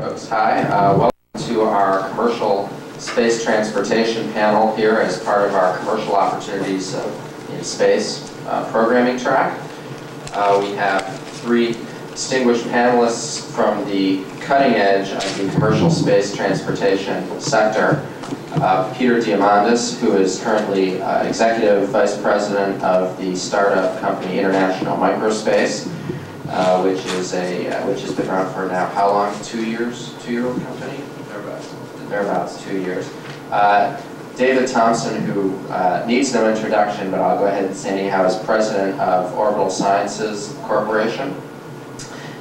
Folks, hi. Uh, welcome to our commercial space transportation panel here as part of our commercial opportunities in space uh, programming track. Uh, we have three distinguished panelists from the cutting edge of the commercial space transportation sector. Uh, Peter Diamandis, who is currently uh, Executive Vice President of the startup company International Microspace, uh, which is a uh, which has been around for now how long? Two years? Two-year-old company? Thereabouts. Thereabouts, two years. Uh, David Thompson, who uh, needs no introduction, but I'll go ahead and say anyhow, is president of Orbital Sciences Corporation.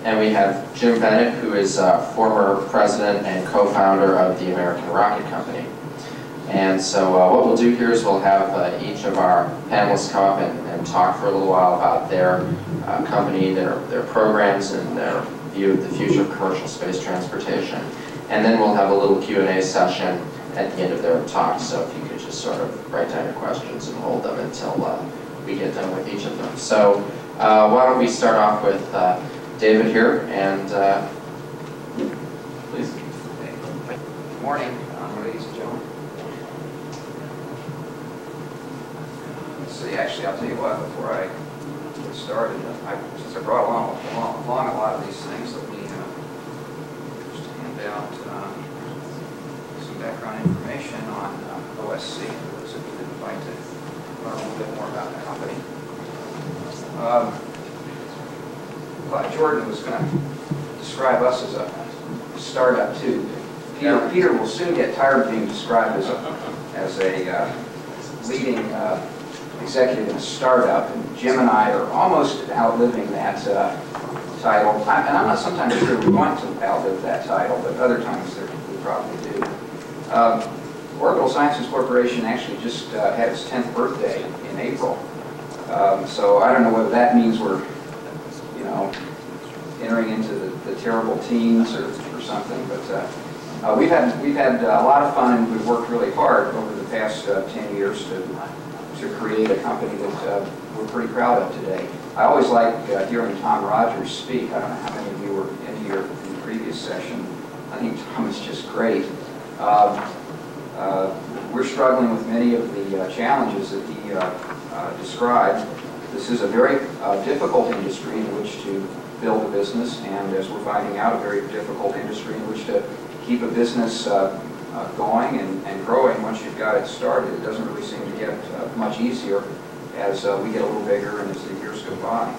And we have Jim Bennett, who is uh, former president and co-founder of the American Rocket Company. And so uh, what we'll do here is we'll have uh, each of our panelists come up and, and, talk for a little while about their uh, company, their, their programs, and their view of the future of commercial space transportation. And then we'll have a little Q&A session at the end of their talk, so if you could just sort of write down your questions and hold them until uh, we get done with each of them. So uh, why don't we start off with uh, David here, and please. Good morning, uh, ladies and gentlemen. Actually, I'll tell you what, before I get started, I, since I brought along, along, along a lot of these things, let me uh, just hand out um, some background information on uh, OSC, for those of you that would like to learn a little bit more about the company. Um, Clyde Jordan was going to describe us as a startup too. Peter, Peter will soon get tired of being described as a, as a uh, leading uh, executive in a startup, and Jim and I are almost outliving that uh, title. I, and I'm not sometimes sure we want to outlive that title, but other times we probably do. Um, Orbital Sciences Corporation actually just uh, had its 10th birthday in April. Um, so I don't know whether that means we're, you know, entering into the, the terrible teens or, or something, but uh, uh, we've had we've had a lot of fun and we've worked really hard over the past uh, 10 years to to create a company that uh, we're pretty proud of today. I always like uh, hearing Tom Rogers speak. I don't know how many of you were in here in the previous session. I think Tom is just great. Um, we're struggling with many of the challenges that he described. This is a very difficult industry in which to build a business, and as we're finding out, a very difficult industry in which to keep a business uh, uh, going and, and, growing once you've got it started. It doesn't really seem to get uh, much easier as uh, we get a little bigger and as the years go by.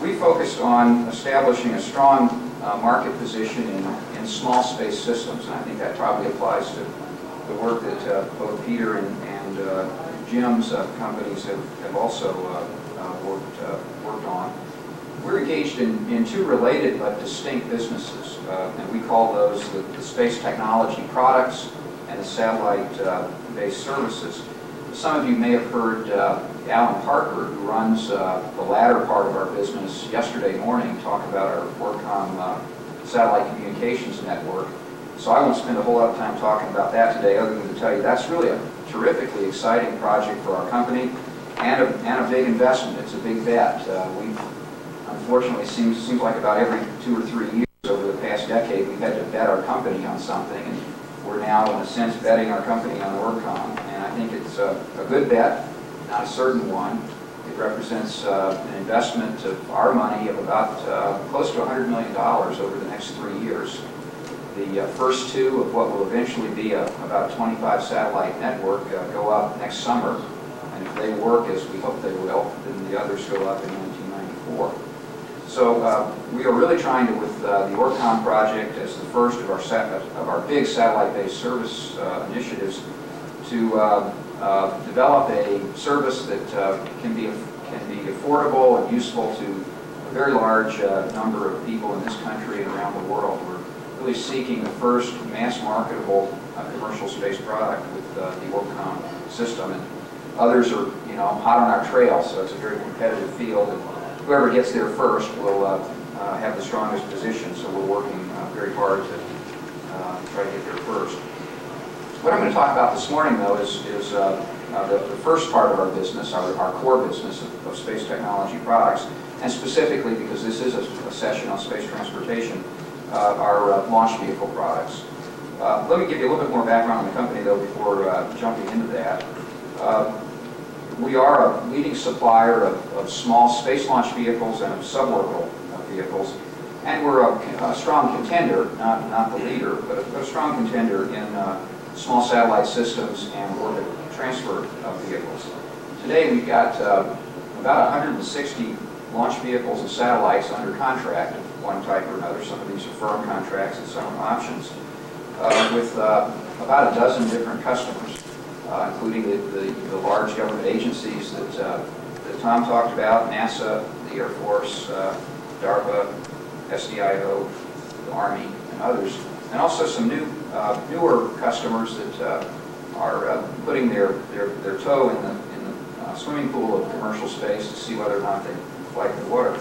We focused on establishing a strong uh, market position in, in small space systems, and I think that probably applies to the work that uh, both Peter and, and Jim's companies have, have also worked, worked on. We're engaged in, in two related but distinct businesses, uh, and we call those the, the, space technology products and the satellite-based uh, services. Some of you may have heard uh, Alan Parker, who runs uh, the latter part of our business, yesterday morning talk about our ORBCOMM uh, satellite communications network. So I won't spend a whole lot of time talking about that today, other than to tell you that's really a terrifically exciting project for our company and a, and a big investment. It's a big bet. Uh, we've unfortunately, seems, seems like about every two or three years over the past decade, we've had to bet our company on something, and we're now, in a sense, betting our company on ORBCOMM. And I think it's a, a good bet, not a certain one. It represents uh, an investment of our money of about uh, close to $100 million over the next three years. The uh, first two of what will eventually be a, about 25 satellite network uh, go up next summer. And if they work as we hope they will, then the others go up in 1994. So uh, we are really trying to, with uh, the ORBCOMM project as the first of our, of our big satellite-based service uh, initiatives, to uh, uh, develop a service that uh, can be can be affordable and useful to a very large number of people in this country and around the world. We're really seeking the first mass marketable commercial space product with the ORBCOMM system, and others are you know hot on our trail, so it's a very competitive field. And, whoever gets there first will uh, uh, have the strongest position, so we're working uh, very hard to try to get there first. What I'm going to talk about this morning, though, is, is uh, uh, the, the, first part of our business, our, our core business of, of, space technology products, and specifically because this is a, a session on space transportation, uh, our uh, launch vehicle products. Uh, Let me give you a little bit more background on the company, though, before uh, jumping into that. Uh, We are a leading supplier of, of small space launch vehicles and of suborbital uh, vehicles, and we're a, a strong contender, not, not the leader, but a, a strong contender in uh, small satellite systems and orbit transfer uh, vehicles. Today, we've got uh, about 160 launch vehicles and satellites under contract of one type or another. Some of these are firm contracts and some are options, uh, with uh, about a dozen different customers, including the, the, the large government agencies that, uh, that Tom talked about, NASA, the Air Force, uh, DARPA, SDIO, the Army, and others, and also some new, uh, newer customers that uh, are uh, putting their, their, their toe in the, in the uh, swimming pool of commercial space to see whether or not they like the water.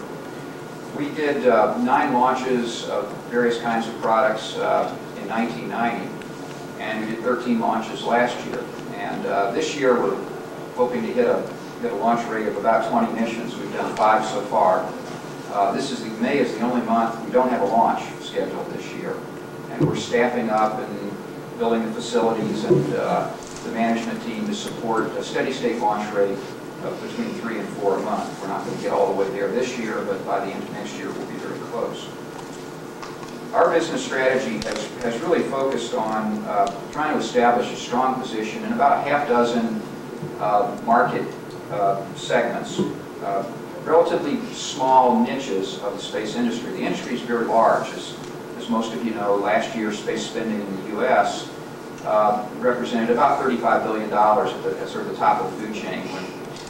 We did uh, nine launches of various kinds of products uh, in 1990, and we did 13 launches last year. And uh, this year, we're hoping to hit a, hit a launch rate of about 20 missions. We've done five so far. Uh, This is, the May is the only month we don't have a launch scheduled this year. And we're staffing up and building the facilities and uh, the management team to support a steady state launch rate of between three and four a month. We're not going to get all the way there this year, but by the end of next year, we'll be very close. Our business strategy has, has really focused on uh, trying to establish a strong position in about a half dozen uh, market uh, segments, uh, relatively small niches of the space industry. The industry is very large. As, as most of you know, last year space spending in the U.S. Uh, represented about $35 billion at, the, at sort of the top of the food chain when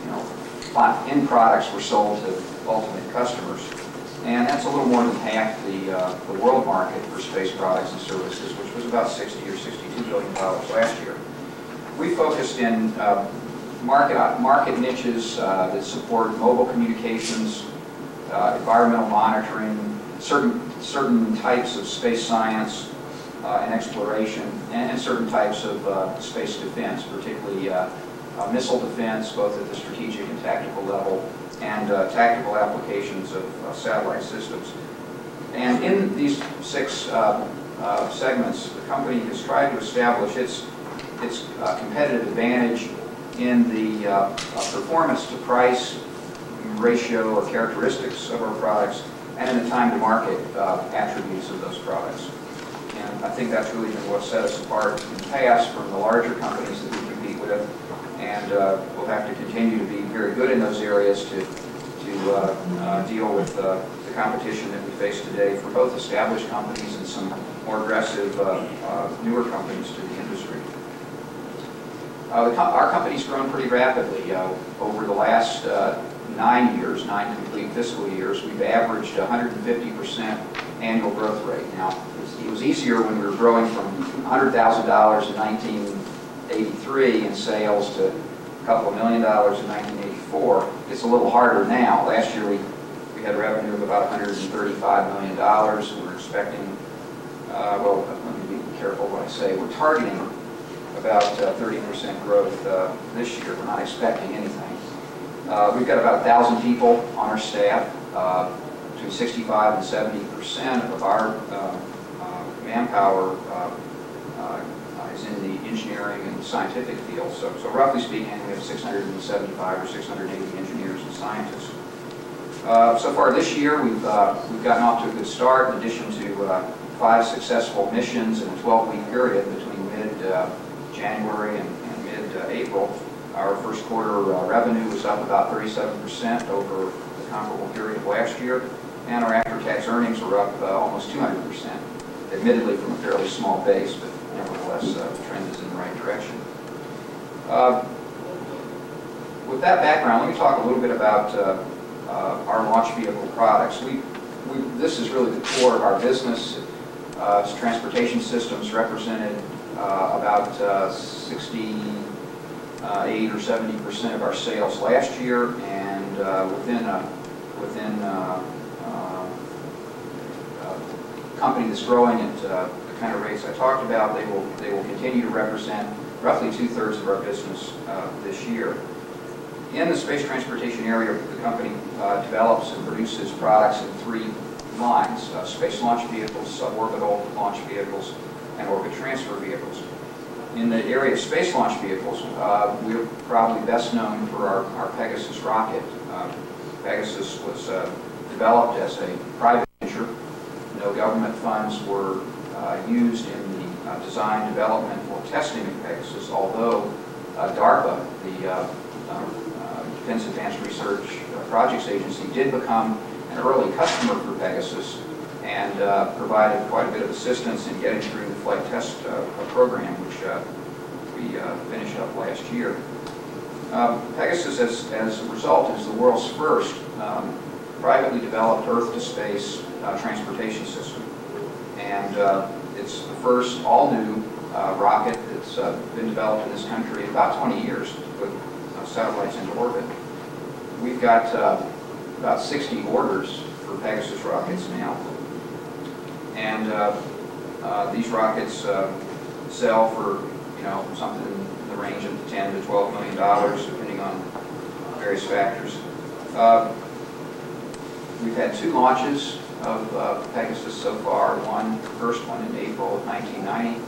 you know, end products were sold to ultimate customers. And that's a little more than half the, uh, the world market for space products and services, which was about 60 or 62 billion dollars last year. We focused in uh, market, market niches uh, that support mobile communications, uh, environmental monitoring, certain, certain types of space science uh, and exploration, and, and certain types of uh, space defense, particularly missile defense, both at the strategic and tactical level, and uh, tactical applications of uh, satellite systems. And in these six uh, segments, the company has tried to establish its, its competitive advantage in the performance to price ratio or characteristics of our products and in the time to market uh, attributes of those products. And I think that's really been what set us apart in the past from the larger companies that we compete with. And uh, we'll have to continue to be very good in those areas to, to uh, uh, deal with uh, the competition that we face today for both established companies and some more aggressive uh, uh, newer companies to the industry. The Our company's grown pretty rapidly. Over the last nine years, nine complete fiscal years, we've averaged 150% annual growth rate. Now, it was- easier when we were growing from $100,000 in 1983 in sales to a couple of million dollars in 1984. It's a little harder now. Last year, we we had revenue of about $135 million. We're expecting, uh, well, let me be careful what I say. We're targeting about uh, 30% growth uh, this year. We're not expecting anything. Uh, We've got about 1,000 people on our staff. Uh, Between 65 and 70% of our uh, uh, manpower uh, uh, is in the engineering and scientific field. So so roughly speaking, we have 675 or 680 engineers and scientists. Uh, So far this year, we've, uh, we've gotten off to a good start in addition to uh, five successful missions in a 12-week period between mid-January and and mid-April. Our first quarter uh, revenue was up about 37% over the comparable period of last year, and our after-tax earnings were up uh, almost 200%, admittedly from a fairly small base, but nevertheless, uh, the trend is right direction. Uh, With that background, let me talk a little bit about uh, uh, our launch vehicle products. We, we, this is really the core of our business. Uh, transportation systems represented uh, about uh, 68 or 70 percent of our sales last year, and within a within a company that's growing at kind of rates I talked about, they will they will continue to represent roughly two thirds of our business uh, this year. In the space transportation area, the company uh, develops and produces products in three lines, uh, space launch vehicles, suborbital launch vehicles, and orbit transfer vehicles. In the area of space launch vehicles, uh, we're probably best known for our, our Pegasus rocket. Uh, Pegasus was uh, developed as a private venture. No government funds were uh, used in the uh, design, development, or testing of Pegasus, although uh, DARPA, the uh, Defense Advanced Research Projects Agency, did become an early customer for Pegasus and provided quite a bit of assistance in getting through the flight test program, which we finished up last year. Um, Pegasus, as, as a result, is the world's first um, privately developed Earth-to-space uh, transportation system. And uh, it's the first all-new uh, rocket that's uh, been developed in this country in about 20 years to put uh, satellites into orbit. We've got uh, about 60 orders for Pegasus rockets now. And uh, these rockets sell for, you know, something in the range of 10 to 12 million dollars, depending on various factors. We've had two launches of uh, Pegasus so far. One, the first one in April of 1990,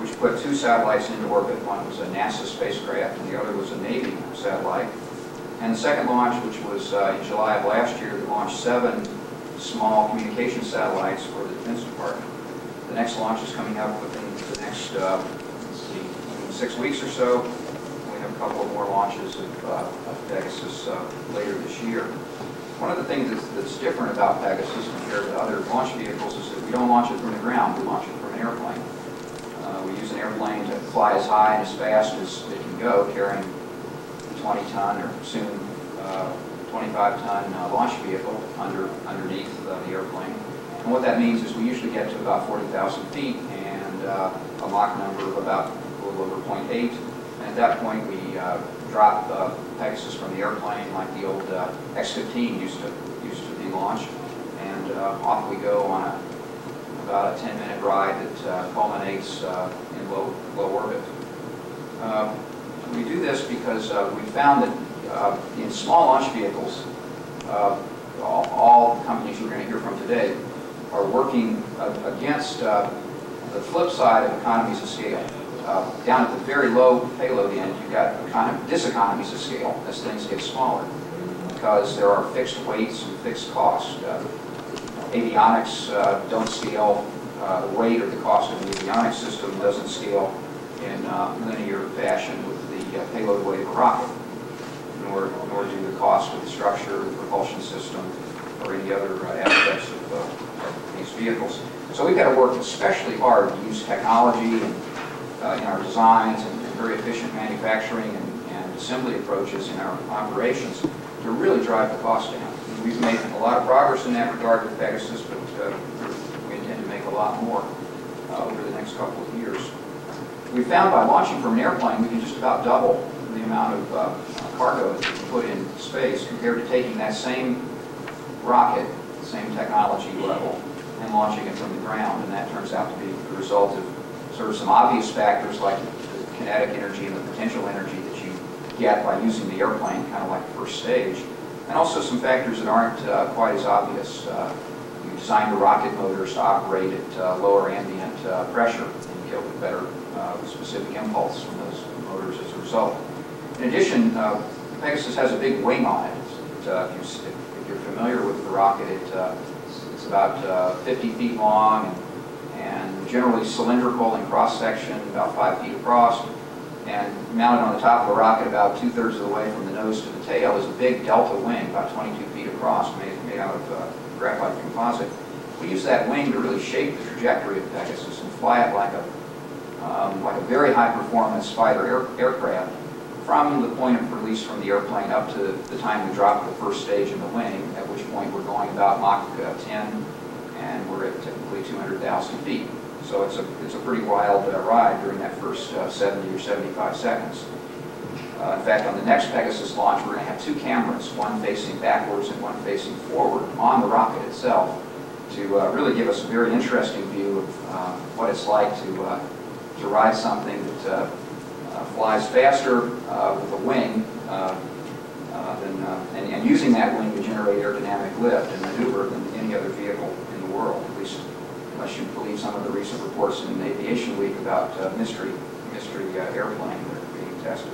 which put two satellites into orbit. One was a NASA spacecraft, and the other was a Navy satellite. And the second launch, which was uh, in July of last year, launched seven small communication satellites for the Defense Department. The next launch is coming up within the next, uh, six weeks or so. We have a couple of more launches of uh, of Pegasus uh, later this year. One of the things that's, that's different about Pegasus compared to other launch vehicles is that we don't launch it from the ground, we launch it from an airplane. Uh, we use an airplane to fly as high and as fast as it can go, carrying a 20-ton or soon 25-ton launch vehicle under underneath uh, the airplane. And what that means is we usually get to about 40,000 feet and uh, a Mach number of about a little over 0.8. And at that point, we uh, drop uh, Pegasus from the airplane like the old uh, X-15 used to used to be launched, and uh, off we go on a about a 10-minute ride that uh, culminates uh, in low low orbit. Uh, we do this because uh, we found that uh, in small launch vehicles, all, all the companies you're going to hear from today are working against the flip side of economies of scale. Uh, down at the very low payload end, you've got kind of diseconomies of scale as things get smaller because there are fixed weights and fixed costs. Uh, avionics uh, don't scale, uh, the weight or the cost of an avionics system doesn't scale in uh, linear fashion with the uh, payload weight of a rocket, nor, nor do the cost of the structure, the propulsion system, or any other aspects of, of these vehicles. So we've got to work especially hard to use technology and uh, in our designs and very efficient manufacturing and, and assembly approaches in our operations to really drive the cost down. We've made a lot of progress in that regard with Pegasus, but uh, we intend to make a lot more uh, over the next couple of years. We found by launching from an airplane, we can just about double the amount of uh, cargo that we can put in space compared to taking that same rocket, same technology level, and launching it from the ground. And that turns out to be the result of sort of some obvious factors like the kinetic energy and the potential energy that you get by using the airplane, kind of like the first stage, and also some factors that aren't uh, quite as obvious. Uh, you designed the rocket motors to operate at uh, lower ambient uh, pressure and get a better uh, specific impulse from those motors as a result. In addition, uh, Pegasus has a big wing on it. It, if, you, you're familiar with the rocket, it, it's about uh, 50 feet long and generally cylindrical in cross-section, about five feet across, and mounted on the top of the rocket about two-thirds of the way from the nose to the tail is a big delta wing, about 22 feet across, made, made out of uh, graphite composite. We use that wing to really shape the trajectory of Pegasus and fly it like a, um, like a very high-performance fighter air, aircraft from the point of release from the airplane up to the time we drop the first stage in the wing, at which point we're going about Mach uh, 10 and we're at typically 200,000 feet. So it's a, it's a pretty wild uh, ride during that first uh, 70 or 75 seconds. Uh, in fact, on the next Pegasus launch, we're going to have two cameras, one facing backwards and one facing forward on the rocket itself to uh, really give us a very interesting view of uh, what it's like to, uh, to ride something that flies faster with a wing than, and, and using that wing to generate aerodynamic lift and maneuver than any other vehicle in the world, unless you believe some of the recent reports in Aviation Week about uh, mystery, mystery uh, airplane that are being tested.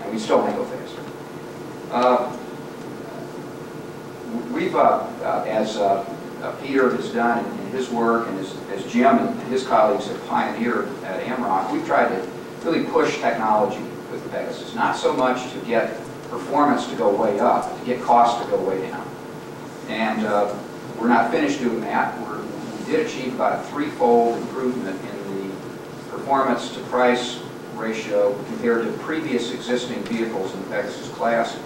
And we still may go faster. Uh, We've, uh, as uh, uh, Peter has done in his work and as as Jim and his colleagues have pioneered at AMROC, we've tried to really push technology with the Pegasus, not so much to get performance to go way up, to get cost to go way down. And we're not finished doing that. We're, we did achieve about a threefold improvement in the performance to price ratio compared to previous existing vehicles in the Pegasus class.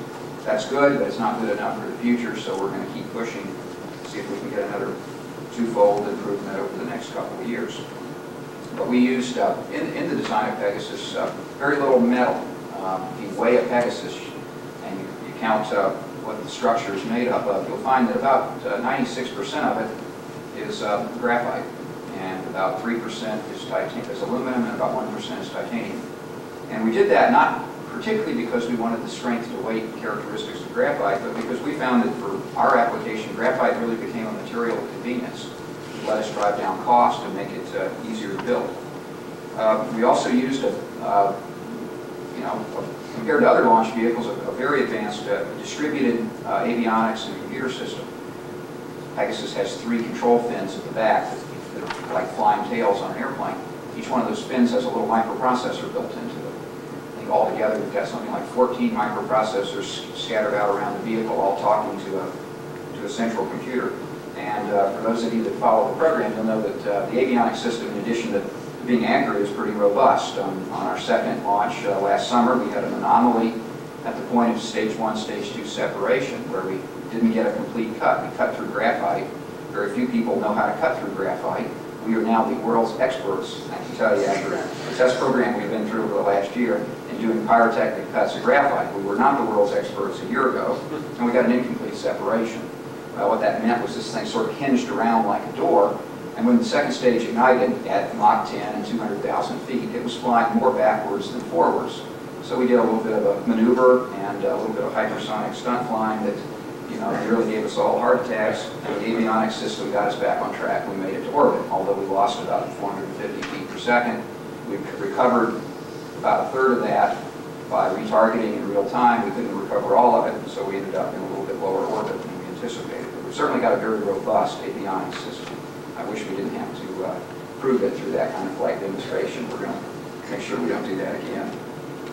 That's good, but it's not good enough for the future, so we're going to keep pushing, see if we can get another twofold improvement over the next couple of years. But we used, uh, in, in the design of Pegasus, uh, very little metal. Um, if you weigh a Pegasus and you, you count uh, what the structure is made up of, you'll find that about 96% of it is uh, graphite, and about 3% is titanium, is aluminum, and about 1% is titanium. And we did that not particularly because we wanted the strength to weight characteristics of graphite, but because we found that for our application, graphite really became a material of convenience. It let us drive down cost and make it uh, easier to build. Uh, we also used a, uh, you know, a, compared to other launch vehicles, a, a very advanced uh, distributed uh, avionics and computer system. Pegasus has three control fins at the back that, are like flying tails on an airplane. Each one of those fins has a little microprocessor built into it. I think altogether we've got something like 14 microprocessors scattered out around the vehicle, all talking to a, to a central computer. And uh, for those of you that follow the program, you'll know that uh, the avionics system, in addition to being accurate, is pretty robust. Um, on our second launch uh, last summer, we had an anomaly at the point of stage one, stage two separation, where we didn't get a complete cut. We cut through graphite. Very few people know how to cut through graphite. We are now the world's experts, I can tell you, after the test program we've been through over the last year in doing pyrotechnic cuts of graphite. We were not the world's experts a year ago, and we got an incomplete separation. What that meant was this thing sort of hinged around like a door, and when the second stage ignited at Mach 10 and 200,000 feet, it was flying more backwards than forwards. So we did a little bit of a maneuver and a little bit of hypersonic stunt flying that you know, nearly gave us all heart attacks. The avionics system got us back on track. We made it to orbit, although we lost about 450 feet per second. We recovered about a third of that by retargeting in real time. We couldn't recover all of it, so we ended up in a little bit lower orbit than we anticipated. But we've certainly got a very robust avionics system. I wish we didn't have to uh, prove it through that kind of flight demonstration. We're going to make sure we don't do that again.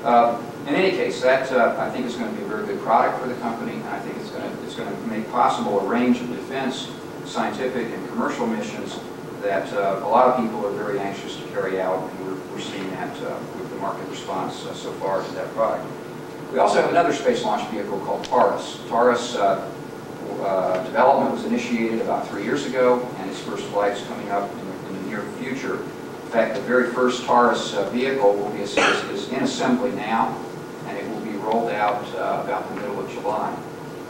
Uh, in any case, that uh, I think is going to be a very good product for the company, and I think it's going to it's going to make possible a range of defense, scientific, and commercial missions that uh, a lot of people are very anxious to carry out, and we're, we're seeing that uh, with the market response uh, so far to that product. We also have another space launch vehicle called Taurus. Taurus development was initiated about three years ago, and its first flight is coming up in in the near future. In fact, the very first Taurus uh, vehicle will be is, is in assembly now, and it will be rolled out uh, about the middle of July.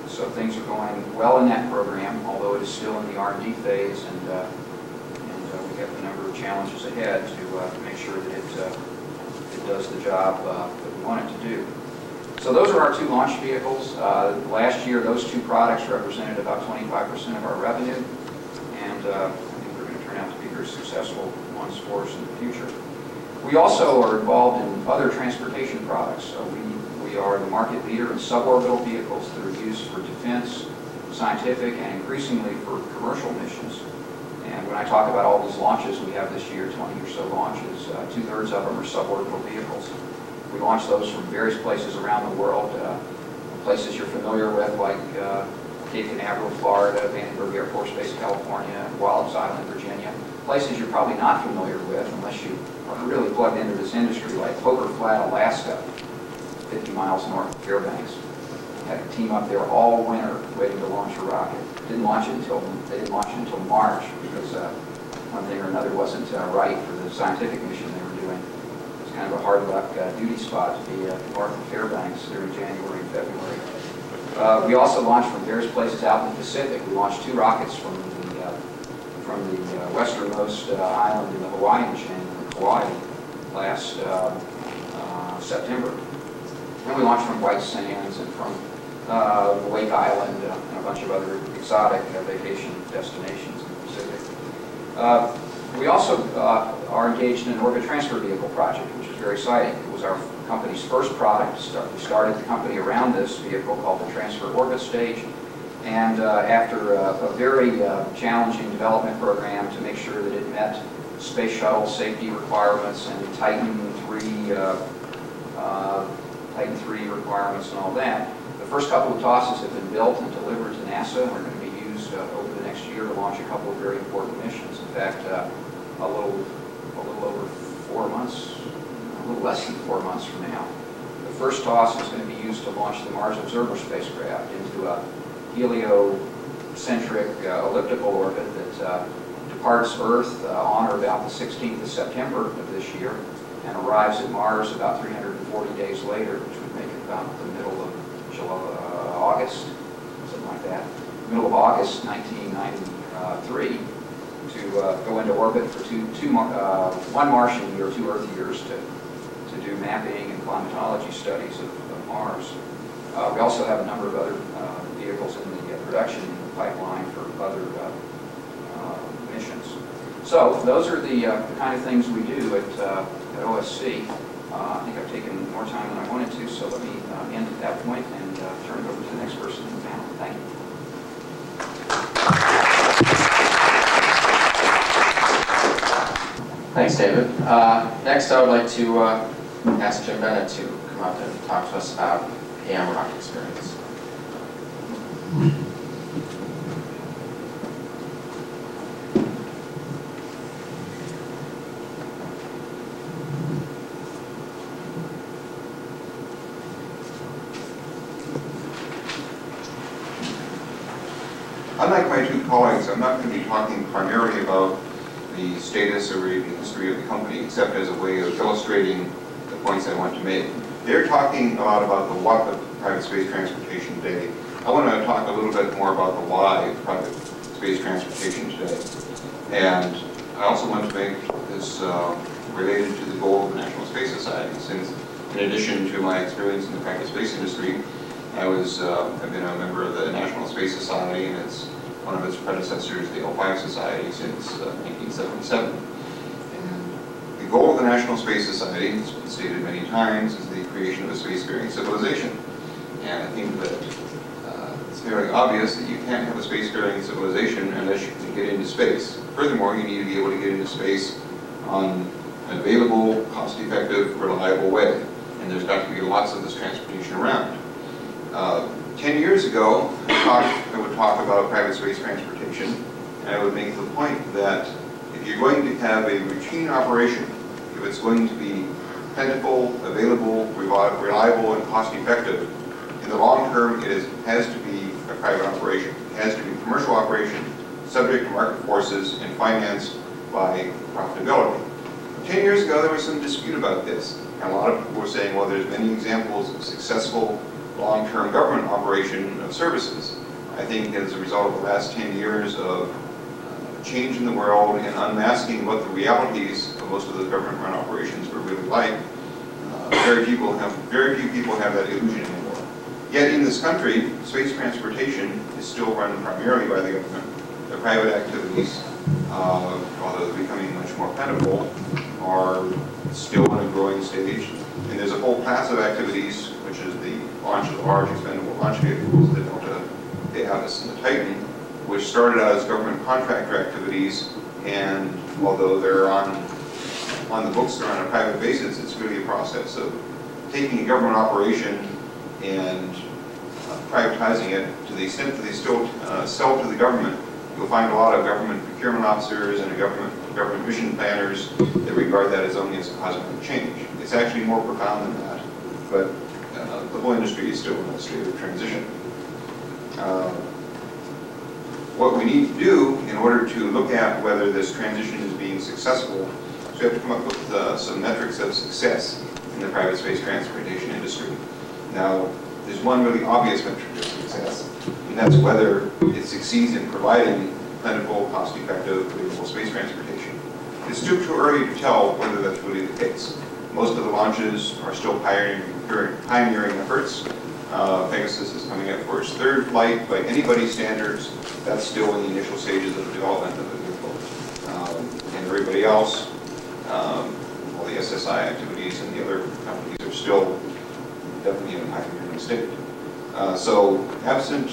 So things are going well in that program, although it is still in the R&D phase, and, uh, and uh, we have a number of challenges ahead to, uh, make sure that it, uh, it does the job that we want it to do. So those are our two launch vehicles. Last year, those two products represented about 25% of our revenue, and I think they're going to turn out to be very successful ones for us in the future. We also are involved in other transportation products. So we, we are the market leader in suborbital vehicles that are used for defense, scientific, and increasingly for commercial missions. And when I talk about all these launches we have this year, 20 or so launches, uh, two-thirds of them are suborbital vehicles. We launch those from various places around the world, uh, places you're familiar with like uh, Cape Canaveral, Florida, Vandenberg Air Force Base, California, Wallops Island, Virginia. Places you're probably not familiar with unless you are really plugged into this industry like Poker Flat, Alaska, 50 miles north of Fairbanks. Had a team up there all winter waiting to launch a rocket. Didn't launch it until, they didn't launch it until March because uh, one thing or another wasn't uh, right for the scientific mission they were doing. It was kind of a hard luck uh, duty spot to be uh, north of Fairbanks during January and February. Uh, we also launched from various places out in the Pacific. We launched two rockets from from the uh, westernmost uh, island in the Hawaiian chain, Kauai, last uh, uh, September. And we launched from White Sands and from uh, Wake Island uh, and a bunch of other exotic uh, vacation destinations in the Pacific. Uh, We also uh, are engaged in an orbit transfer vehicle project, which is very exciting. It was our company's first product. We started the company around this vehicle called the Transfer Orbit Stage. And uh, after uh, a very uh, challenging development program to make sure that it met space shuttle safety requirements and Titan 3, uh, uh, Titan 3 requirements and all that, the first couple of tosses have been built and delivered to NASA and are going to be used uh, over the next year to launch a couple of very important missions. In fact, uh, a little, a little over four months, a little less than four months from now, the first toss is going to be used to launch the Mars Observer spacecraft into a heliocentric uh, elliptical orbit that uh, departs Earth uh, on or about the 16th of September of this year and arrives at Mars about 340 days later, which would make it about the middle of July, August, something like that, middle of August 1993, to uh, go into orbit for two, two, uh, one Martian year, two Earth years to, to do mapping and climatology studies of, of Mars. Uh, we also have a number of other vehicles in the production pipeline for other uh, uh, missions. So those are the, uh, the kind of things we do at, at OSC. I think I've taken more time than I wanted to, so let me end at that point and turn it over to the next person in the panel. Thank you. Thanks, David. Uh, Next, I would like to uh, ask Jim Bennett to come up and talk to us about AMROC experience. Unlike my two colleagues, I'm not going to be talking primarily about the status or the history of the company, except as a way of illustrating the points I want to make. They're talking a lot about the what of private space transportation today. I want to talk a little bit more about the why of private space transportation today. And I also want to make this uh, related to the goal of the National Space Society, since in addition to my experience in the private space industry, I was, uh, I've been a member of the National Space Society, and it's one of its predecessors, the L5 Society, since uh, 1977. And the goal of the National Space Society, it's been stated many times, is the creation of a spacefaring civilization. And I think that it's very obvious that you can't have a spacefaring civilization unless you can get into space. Furthermore, you need to be able to get into space on an available, cost-effective, reliable way. And there's got to be lots of this transportation around. Uh, 10 years ago, I, talked, I would talk about private space transportation, and I would make the point that if you're going to have a routine operation, if it's going to be plentiful, available, reliable, and cost-effective, in the long term, it is, has to private operation. It has to be commercial operation, subject to market forces and financed by profitability. 10 years ago, there was some dispute about this. And a lot of people were saying, well, there's many examples of successful long-term government operation of services. I think as a result of the last 10 years of uh, change in the world and unmasking what the realities of most of the government-run operations were really like, uh, very people have, very few people have that illusion. Yet in this country, space transportation is still run primarily by the government. The private activities, uh, although becoming much more plentiful, are still in a growing stage. And there's a whole class of activities, which is the launch of large expendable launch vehicles, the Delta, the Atlas, and the Titan, which started out as government contractor activities, and although they're on, on the books, they're on a private basis, it's really a process of taking a government operation and uh, privatizing it to the extent that they still uh, sell to the government. You'll find a lot of government procurement officers and government, government mission planners that regard that as only as a cosmetic change. It's actually more profound than that, but uh, the whole industry is still in a state of transition. Uh, What we need to do in order to look at whether this transition is being successful is we have to come up with uh, some metrics of success in the private space transportation industry. Now, there's one really obvious metric of success, and that's whether it succeeds in providing plentiful, cost-effective, available space transportation. It's too, too early to tell whether that's really the case. Most of the launches are still pioneering, pioneering efforts. Uh, Pegasus is coming up for its third flight by anybody's standards. That's still in the initial stages of development of the vehicle. and everybody else. Um, All the SSI activities and the other companies are still definitely in a high state. Uh, So absent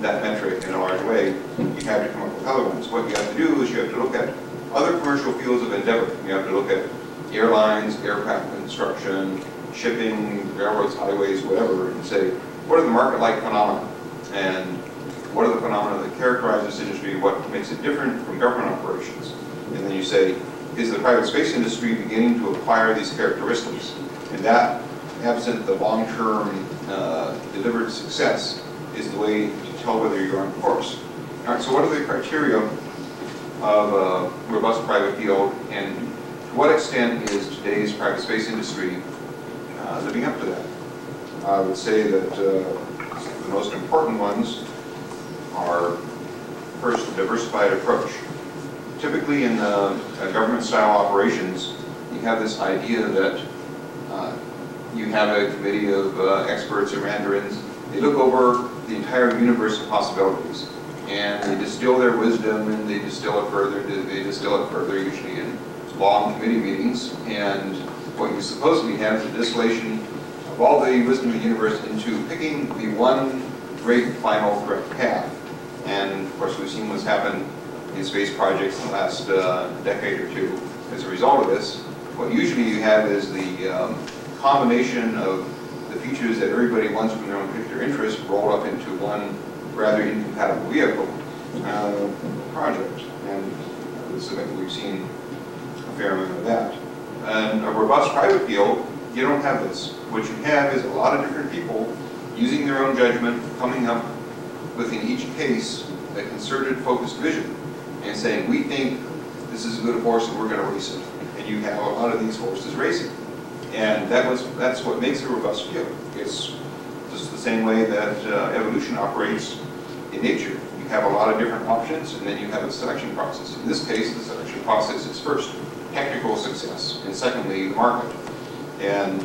that metric in a large way, you have to come up with other ones. What you have to do is you have to look at other commercial fields of endeavor. You have to look at airlines, aircraft construction, shipping, railroads, highways, whatever, and say, what are the market-like phenomena? And what are the phenomena that characterize this industry? What makes it different from government operations? And then you say, is the private space industry beginning to acquire these characteristics? And that, absent the long-term uh, delivered success, is the way to tell whether you're on course. All right, so what are the criteria of a robust private field, and to what extent is today's private space industry uh, living up to that? I would say that uh, the most important ones are, first, a diversified approach. Typically in uh, government-style operations, you have this idea that you have a committee of uh, experts or mandarins. They look over the entire universe of possibilities, and they distill their wisdom, and they distill it further, they distill it further, usually in long committee meetings. And what you supposedly have is a distillation of all the wisdom of the universe into picking the one great final correct path. And of course, we've seen what's happened in space projects in the last uh, decade or two as a result of this. What usually you have is the um, combination of the features that everybody wants from their own particular interest rolled up into one rather incompatible vehicle uh, project. And this is, we've seen a fair amount of that. And a robust private field, you don't have this. What you have is a lot of different people using their own judgment, coming up with in each case a concerted, focused vision, and saying, we think this is a good horse and we're going to race it. And you have a lot of these horses racing. And that was, that's what makes a robust field. It's just the same way that uh, evolution operates in nature. You have a lot of different options, and then you have a selection process. In this case, the selection process is first technical success, and secondly, the market. And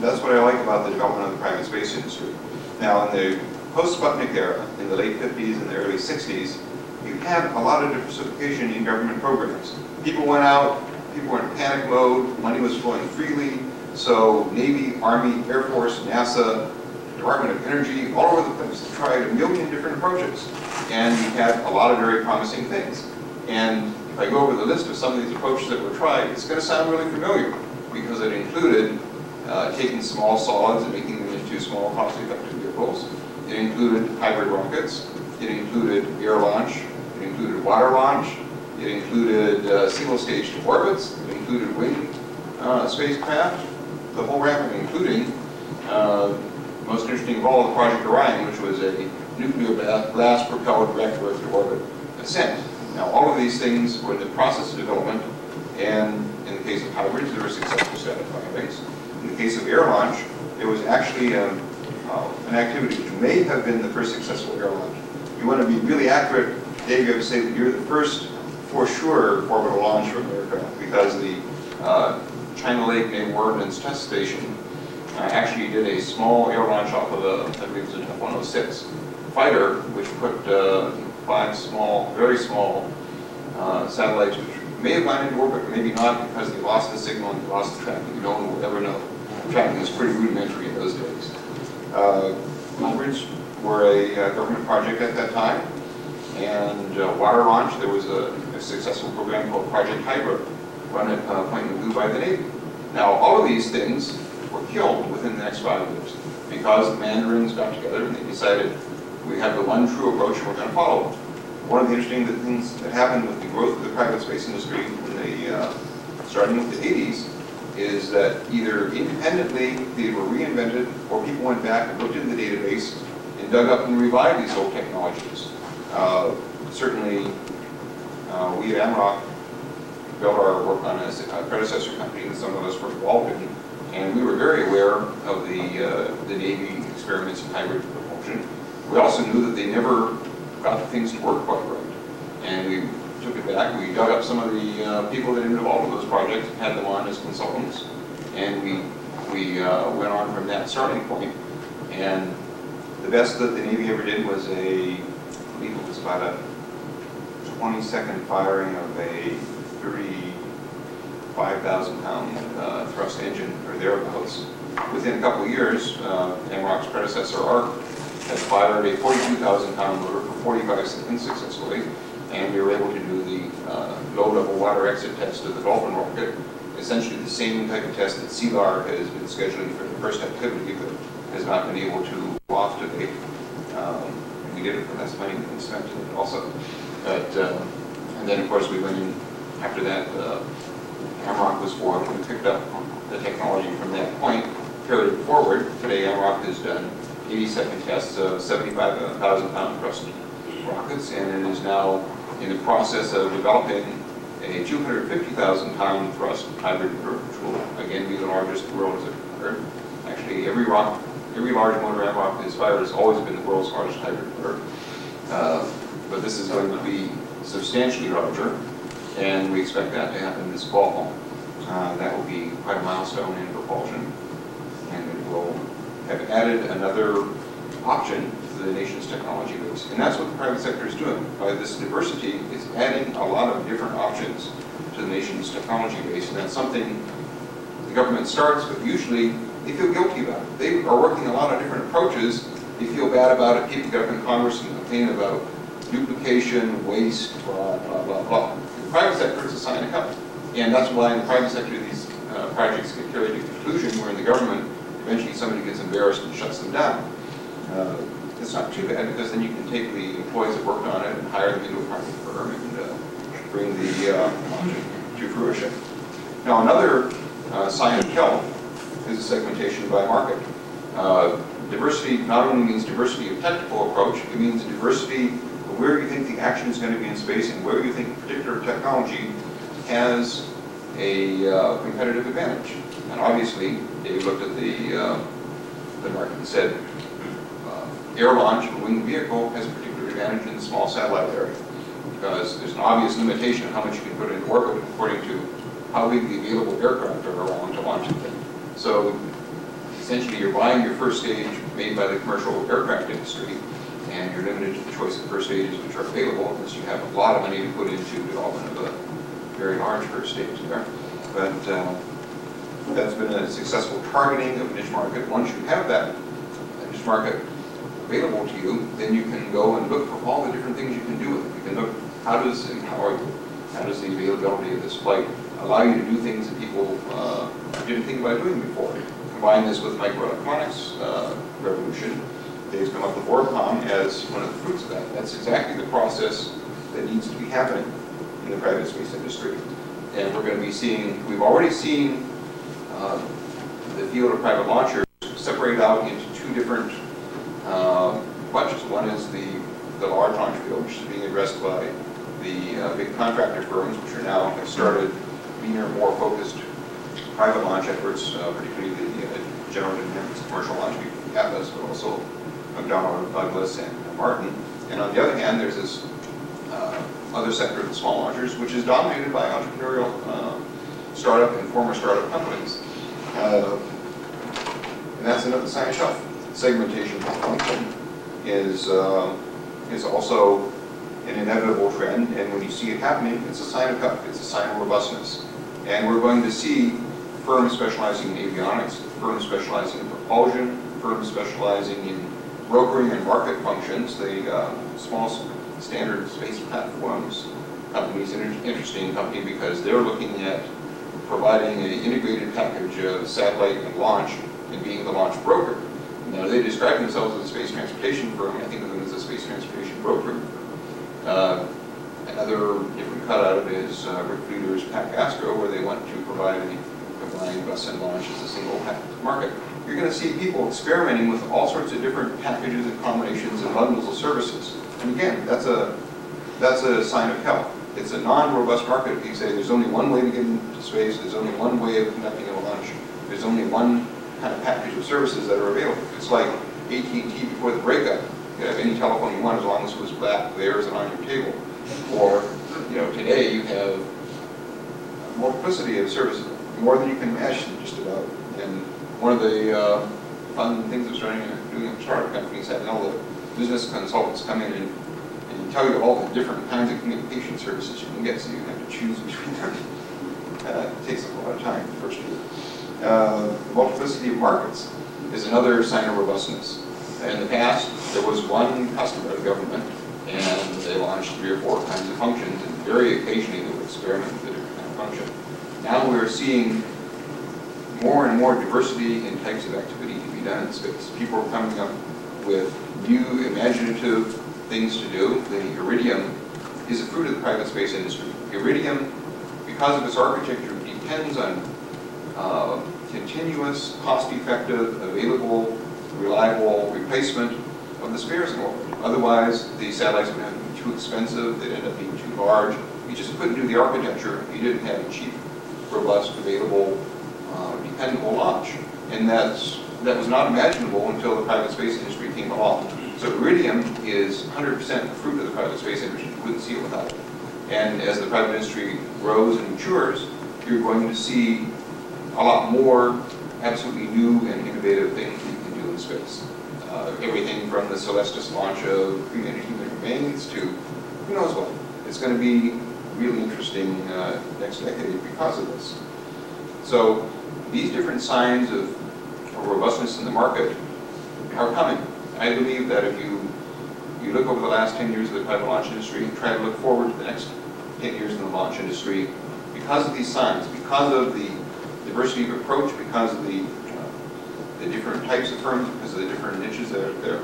that's what I like about the development of the private space industry. Now, in the post-Sputnik era, in the late 50s and the early 60s, you had a lot of diversification in government programs. People went out, people were in panic mode, money was flowing freely, so Navy, Army, Air Force, NASA, Department of Energy, all over the place tried a million different approaches. And we had a lot of very promising things. And if I go over the list of some of these approaches that were tried, it's going to sound really familiar because it included uh, taking small solids and making them into small cost-effective vehicles. It included hybrid rockets. It included air launch. It included water launch. It included uh, single-stage orbits. It included wind uh, spacecraft. The whole raft, including uh, most interesting of all, the Project Orion, which was a nuclear blast-propelled direct Earth to orbit ascent. Now, all of these things were in the process of development, and in the case of hybrids, they were successful static firebase. In the case of air launch, it was actually um, uh, an activity which may have been the first successful air launch. You want to be really accurate, Dave, you have to say that you're the first, for sure, orbital launch from aircraft, because the uh, China Lake Naval Ordnance Test Station uh, actually did a small air launch off of a, I believe it was a F-106 fighter, which put uh, five small, very small uh, satellites, which may have gone into orbit, maybe not, because they lost the signal and lost the tracking. No one will ever know. Tracking was pretty rudimentary in those days. Uh, hybrids were a uh, government project at that time, and uh, water launch, there was a, a, successful program called Project Hydra, run at uh, Point Mugu by the Navy. Now, all of these things were killed within the next five years because the mandarins got together and they decided we have the one true approach and we're going to follow it. One of the interesting things that happened with the growth of the private space industry in the, uh, starting with the 80s is that either independently they were reinvented or people went back and looked in the database and dug up and revived these old technologies. Uh, certainly, uh, we at AMROC built our work on a, predecessor company that some of us were involved in, and we were very aware of the, uh, the Navy experiments in hybrid propulsion. We also knew that they never got things to work quite right. And we took it back, we dug up some of the uh, people that had been involved in those projects, had them on as consultants, and we, we uh, went on from that starting point. And the best that the Navy ever did was a, believe it was about a 20 second firing of a 35,000 pound uh, thrust engine or thereabouts. Within a couple of years, uh, AMROC's predecessor ARC has fired a 42,000 pound motor for 45 seconds successfully, and we were able to do the uh, low-level water exit test of the Dolphin rocket, essentially the same type of test that CLAR has been scheduling for the first activity, but has not been able to off to date. Um, We did it less money than we spent it also. But, uh, and then, of course, we went in, after that, uh, was formed, we picked up the technology from that point, carried it forward. Today, AMROC has done 80-second tests of 75,000 pound thrust rockets, and it is now in the process of developing a 250,000 pound thrust hybrid will again be the largest the world has ever heard. Actually, every rock, every large motor AMROC has fired has always been the world's largest hybrid motor. Uh, But this is going to be substantially larger, and we expect that to happen this fall. Uh, That will be quite a milestone in propulsion, and it will have added another option to the nation's technology base. And that's what the private sector is doing. By this diversity, it's adding a lot of different options to the nation's technology base, and that's something the government starts, but usually they feel guilty about it. They are working a lot of different approaches, they feel bad about it, people get up in Congress and complain about duplication, waste, blah, blah, blah, blah. The private sector is a sign of. And that's why in the private sector, these uh, projects get carried to conclusion, where in the government, eventually somebody gets embarrassed and shuts them down. Uh, It's not too bad, because then you can take the employees that worked on it and hire them into a private firm and uh, bring the uh, project to fruition. Now, another uh, sign of health is the segmentation by market. Uh, Diversity not only means diversity of technical approach, it means diversity of where you think the action is going to be in space and where you think a particular technology has a uh, competitive advantage. And obviously, Dave looked at the, uh, the market and said, uh, air launch of a winged vehicle has a particular advantage in the small satellite area because there's an obvious limitation of how much you can put into orbit according to how big the available aircraft are around to launch it. So essentially, you're buying your first stage made by the commercial aircraft industry, and you're limited to the choice of first stages which are available unless you have a lot of money to put into development of a very large first stage there. But uh, that's been a successful targeting of a niche market. Once you have that niche market available to you, then you can go and look for all the different things you can do with it. You can look, how does empower you? How does the availability of this flight allow you to do things that people uh, didn't think about doing before? Combine this with microelectronics uh, revolution. Dave's come up with ORBCOMM as one of the fruits of that. That's exactly the process that needs to be happening in the private space industry. And we're going to be seeing, we've already seen uh, the field of private launchers separated out into two different um, bunches. One is the, the large launch field, which is being addressed by the uh, big contractor firms, which are now have started leaner, more focused private launch efforts, uh, particularly the uh, General Dynamics commercial launch Atlas, but also McDonnell Douglas and Martin. And on the other hand, there's this uh, other sector of the small launchers, which is dominated by entrepreneurial uh, startup and former startup companies. Uh, and that's another sign of health. Segmentation function is, uh, is also an inevitable trend, and when you see it happening, it's a sign of it's a sign of robustness. And we're going to see firms specializing in avionics, firms specializing in propulsion, firms specializing in brokering and market functions, the uh, small standard space platforms companies an interesting company because they're looking at providing an integrated package of satellite and launch and being the launch broker. Now, they describe themselves as a space transportation firm. I think of them as a space transportation broker. Uh, another different cutout of it is uh, Rick Pack Astro, where they want to provide a combined bus and launch as a single market. You're going to see people experimenting with all sorts of different packages and combinations and bundles of services. And again, that's a that's a sign of health. It's a non-robust market if you say there's only one way to get into space, there's only one way of conducting a launch, there's only one kind of package of services that are available. It's like AT&T before the breakup. You have any telephone you want as long as it was back theirs and on your table. Or, you know, today you have a multiplicity of services, more than you can imagine just about. And one of the uh, fun things of starting doing startup companies having all the business consultants come in and, and tell you all the different kinds of communication services you can get, so you have to choose between them. Uh, It takes a lot of time the first year. Uh, Multiplicity of markets is another sign of robustness. In the past, there was one customer, the government, and they launched three or four kinds of functions, and very occasionally they would experiment with a different kind of function. Now we're seeing more and more diversity in types of activity to be done in space. People are coming up with new imaginative things to do. The Iridium is a fruit of the private space industry. Iridium, because of its architecture, depends on uh, continuous, cost-effective, available, reliable replacement of the in orbit. Otherwise, the satellites would have to be too expensive, they'd end up being too large. You just couldn't do the architecture if you didn't have a cheap, robust, available, uh, dependable launch. And that's, that was not imaginable until the private space industry came along. So Iridium is 100% the fruit of the private space industry. You wouldn't see it without it. And as the private industry grows and matures, you're going to see a lot more absolutely new and innovative things space. Uh, everything from the Celestis launch of cremated human remains to who knows what. It's going to be really interesting uh, next decade because of this. So these different signs of robustness in the market are coming. I believe that if you, you look over the last 10 years of the private launch industry and try to look forward to the next 10 years in the launch industry, because of these signs, because of the diversity of approach, because of the, the different types of firms, because of the different niches that are, they're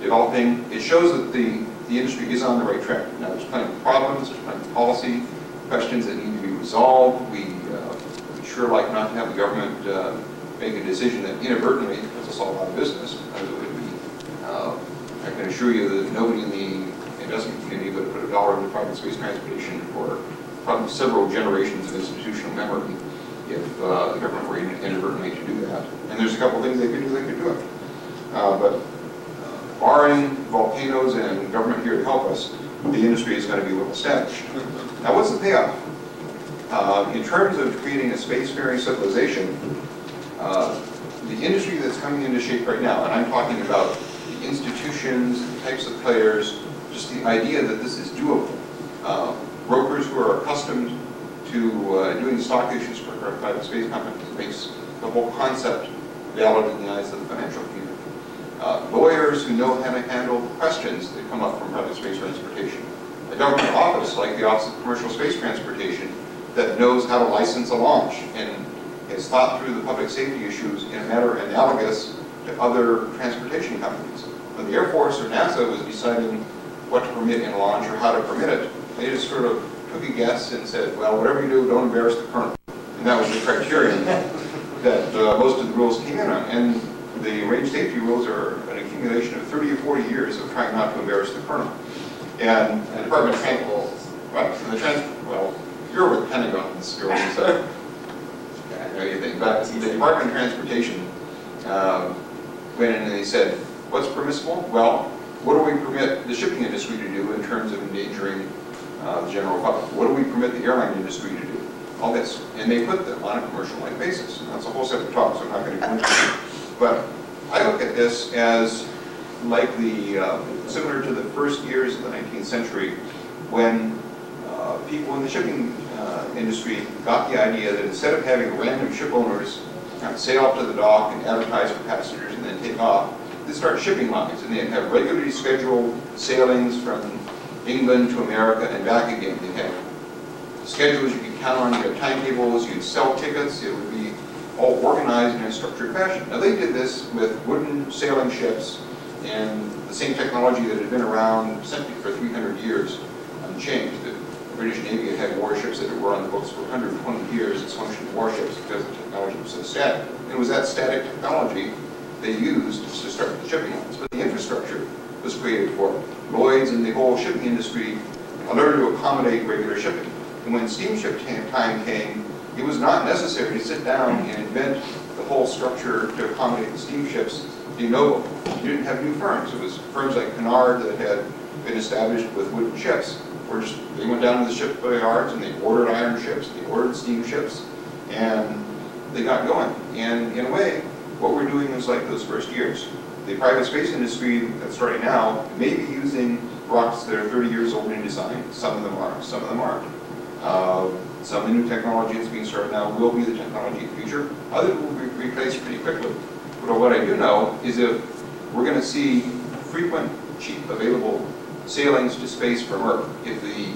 developing, it shows that the, the industry is on the right track. Now, there's plenty of problems, there's plenty of policy questions that need to be resolved. We, uh, we sure like not to have the government uh, make a decision that inadvertently puts us all out of business, uh, I can assure you that nobody in the investment community would put a dollar into private space transportation for probably several generations of institutional memory if uh, the government were inadvertently to do that. And there's a couple things they could do, they could do it. Uh, But uh, barring volcanoes and government here to help us, the industry is going to be well established. Now, what's the payoff? Uh, In terms of creating a spacefaring civilization, uh, the industry that's coming into shape right now, and I'm talking about the institutions, the types of players, just the idea that this is doable. Uh, Brokers who are accustomed to uh, doing stock issues for private space companies makes the whole concept valid in the eyes of the financial community. Uh, Lawyers who know how to handle questions that come up from private space transportation. A government office like the Office of Commercial Space Transportation that knows how to license a launch and has thought through the public safety issues in a manner analogous to other transportation companies. When the Air Force or NASA was deciding what to permit in a launch or how to permit it, they just sort of took a guess and said, well, whatever you do, don't embarrass the colonel. And that was the criterion that uh, most of the rules came in on. And the range safety rules are an accumulation of 30 or 40 years of trying not to embarrass the colonel. And the Department of Transport, well, the trans, well, you're with Pentagon, you're with, so I know you think, but the Department of Transportation um, went in and they said, what's permissible? Well, what do we permit the shipping industry to do in terms of endangering uh, the general public? What do we permit the airline industry to do? All this. And they put them on a commercial-like basis. And that's a whole separate talk, so I'm not going to go into it. But I look at this as like the, uh, similar to the first years of the 19th century, when uh, people in the shipping uh, industry got the idea that instead of having random ship owners kind of sail up to the dock and advertise for passengers and then take off, they start shipping lines and they have regularly scheduled sailings from England to America and back again. They have schedules you count on, you have timetables, you'd sell tickets, it would be all organized in a structured fashion. Now they did this with wooden sailing ships and the same technology that had been around for 300 years unchanged. The British Navy had had warships that were on the books for 120 years as functioning warships because the technology was so static. And it was that static technology they used to start the shipping lines. But the infrastructure was created for. Lloyd's and the whole shipping industry learned to accommodate regular shipping. And when steamship time came, it was not necessary to sit down and invent the whole structure to accommodate the steamships de novo. You didn't have new firms. It was firms like Cunard that had been established with wooden ships. Or just, they went down to the shipyards and they ordered iron ships, they ordered steamships, and they got going. And in a way, what we're doing is like those first years. The private space industry that's starting now may be using rocks that are 30 years old in design. Some of them are, some of them aren't. Uh, Some of the new technology that's being started now will be the technology of the future. Others will be replaced pretty quickly. But what I do know is if we're going to see frequent, cheap, available sailings to space from Earth, if the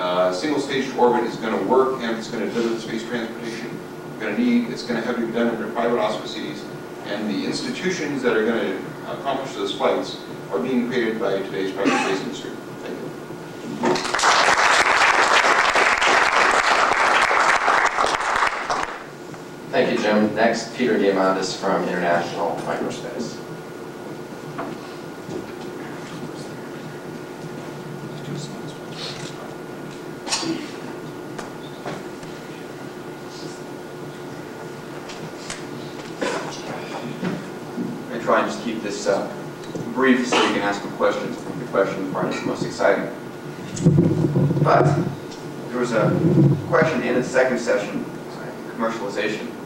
uh, single-stage orbit is going to work and it's going to deliver space transportation, we're going to need, it's going to have to be done under private auspices, and the institutions that are going to accomplish those flights are being created by today's private space industry. Thank you. Thank you, Jim. Next, Peter Diamandis from International Microspace. I try and just keep this uh, brief so you can ask me questions. The question part is the most exciting. But there was a question in the second session, commercialization.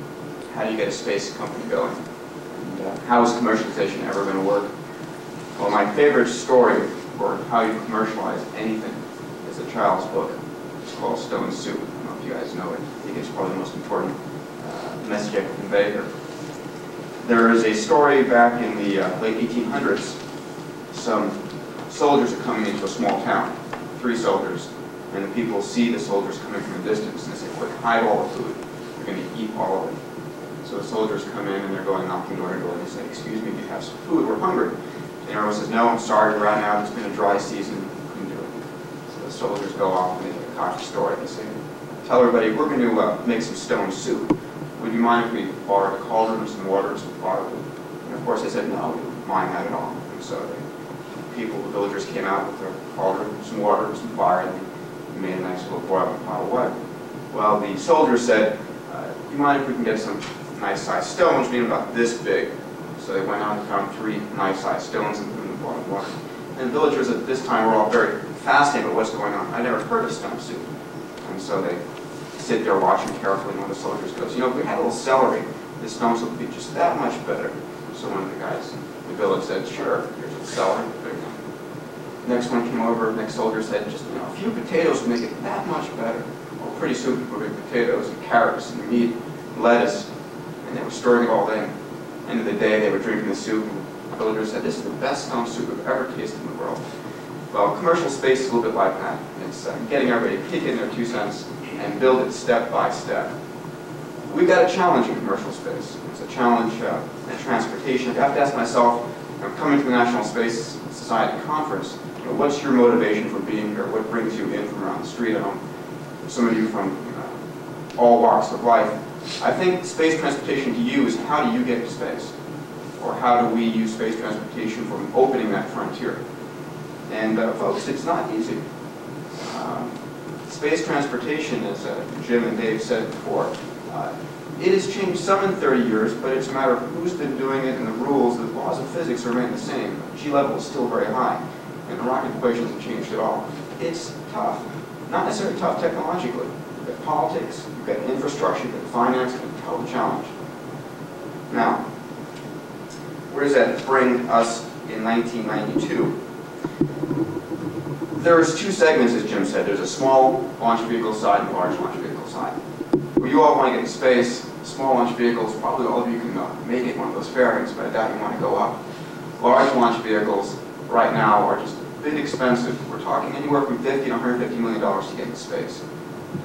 How do you get a space company going? And, uh, how is commercialization ever going to work? Well, my favorite story for how you commercialize anything is a child's book. It's called Stone Soup. I don't know if you guys know it. I think it's probably the most important uh, message I can convey here. There is a story back in the uh, late 1800s. Some soldiers are coming into a small town, three soldiers, and the people see the soldiers coming from a distance, and they say, quick, hide all the food. They're going to eat all of it. So the soldiers come in and they're going knocking door to door, and they say, excuse me, do you have some food? We're hungry. And everyone says, no, I'm sorry, we're out now, it's been a dry season, couldn't do it. So the soldiers go off and they tell a story. They say, tell everybody, we're going to uh, make some stone soup. Would you mind if we borrowed a cauldron and some water and some firewood? And of course they said, no, we don't mind that at all. And so the people, the villagers came out with their cauldron, some water, and some fire, and they made a nice little boiling pot of water. Well, the soldiers said, uh, do you mind if we can get some nice sized stones, being about this big? So they went out and found three nice sized stones and put them in the boiling water. And the villagers at this time were all very fascinated with what's going on. I never heard of stone soup. And so they sit there watching carefully, and one of the soldiers goes, you know, if we had a little celery, this stone soup would be just that much better. So one of the guys in the village said, sure, here's a celery. Next one came over, next soldier said, just you know, a few potatoes would make it that much better. Well, pretty soon people were potatoes and carrots and meat, lettuce, and they were storing it all in. End of the day, they were drinking the soup, and the villagers said, this is the best stone soup I've ever tasted in the world. Well, commercial space is a little bit like that. It's uh, getting everybody to kick in their two cents and build it step by step. We've got a challenge in commercial space. It's a challenge uh, in transportation. I have to ask myself, I'm coming to the National Space Society conference, you know, what's your motivation for being here? What brings you in from around the street? I know some of you from uh, all walks of life. I think space transportation to you is how do you get to space? Or how do we use space transportation for opening that frontier? And uh, folks, it's not easy. Um, space transportation, as uh, Jim and Dave said before, uh, it has changed some in 30 years, but it's a matter of who's been doing it and the rules. The laws of physics remain the same. G level is still very high, and the rocket equations have changed at all. It's tough. Not necessarily tough technologically. You've got politics, you've got infrastructure, you've got finance, and a total challenge. Now, where does that bring us in 1992? There's two segments, as Jim said. There's a small launch vehicle side and a large launch vehicle side. Where you all want to get in space, small launch vehicles, probably all of you can make it one of those fairings, but I doubt you want to go up. Large launch vehicles right now are just a bit expensive. We're talking anywhere from 50 to 150 million dollars to get in space.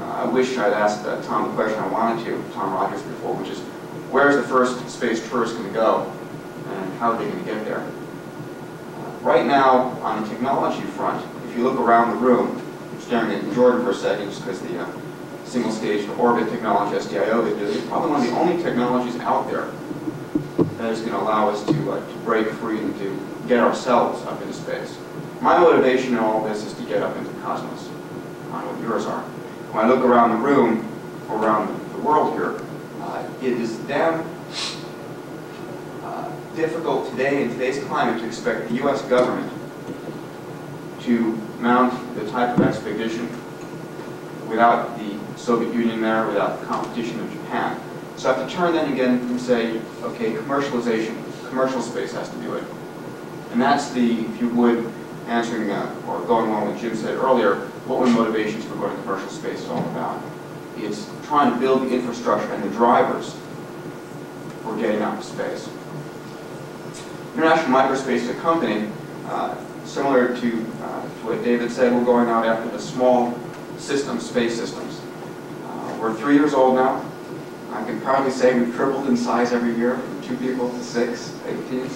I wish I'd asked uh, Tom the question I wanted to, Tom Rogers before, which is, where's the first space tourist going to go, and how are they going to get there? Right now, on the technology front, if you look around the room, staring at Jordan for a second just because the uh, single-stage orbit technology, SDIO, they do, it's probably one of the only technologies out there that is going to allow us to, uh, to break free and to get ourselves up into space. My motivation in all this is to get up into the cosmos. Know what yours are. When I look around the room, or around the world here, uh, it is damn uh, difficult today in today's climate to expect the U.S. government to mount the type of expedition without the Soviet Union there, without the competition of Japan. So I have to turn then again and say, okay, commercialization, commercial space has to do it. And that's the, if you would, answering, uh, or going along with Jim said earlier, what were motivations for going to commercial space is all about. It's trying to build the infrastructure and the drivers for getting out to space. International Microspace is a company, uh, similar to, uh, to what David said, we're going out after the small systems, space systems. Uh, We're three years old now. I can proudly say we've tripled in size every year, from two people to six, 18.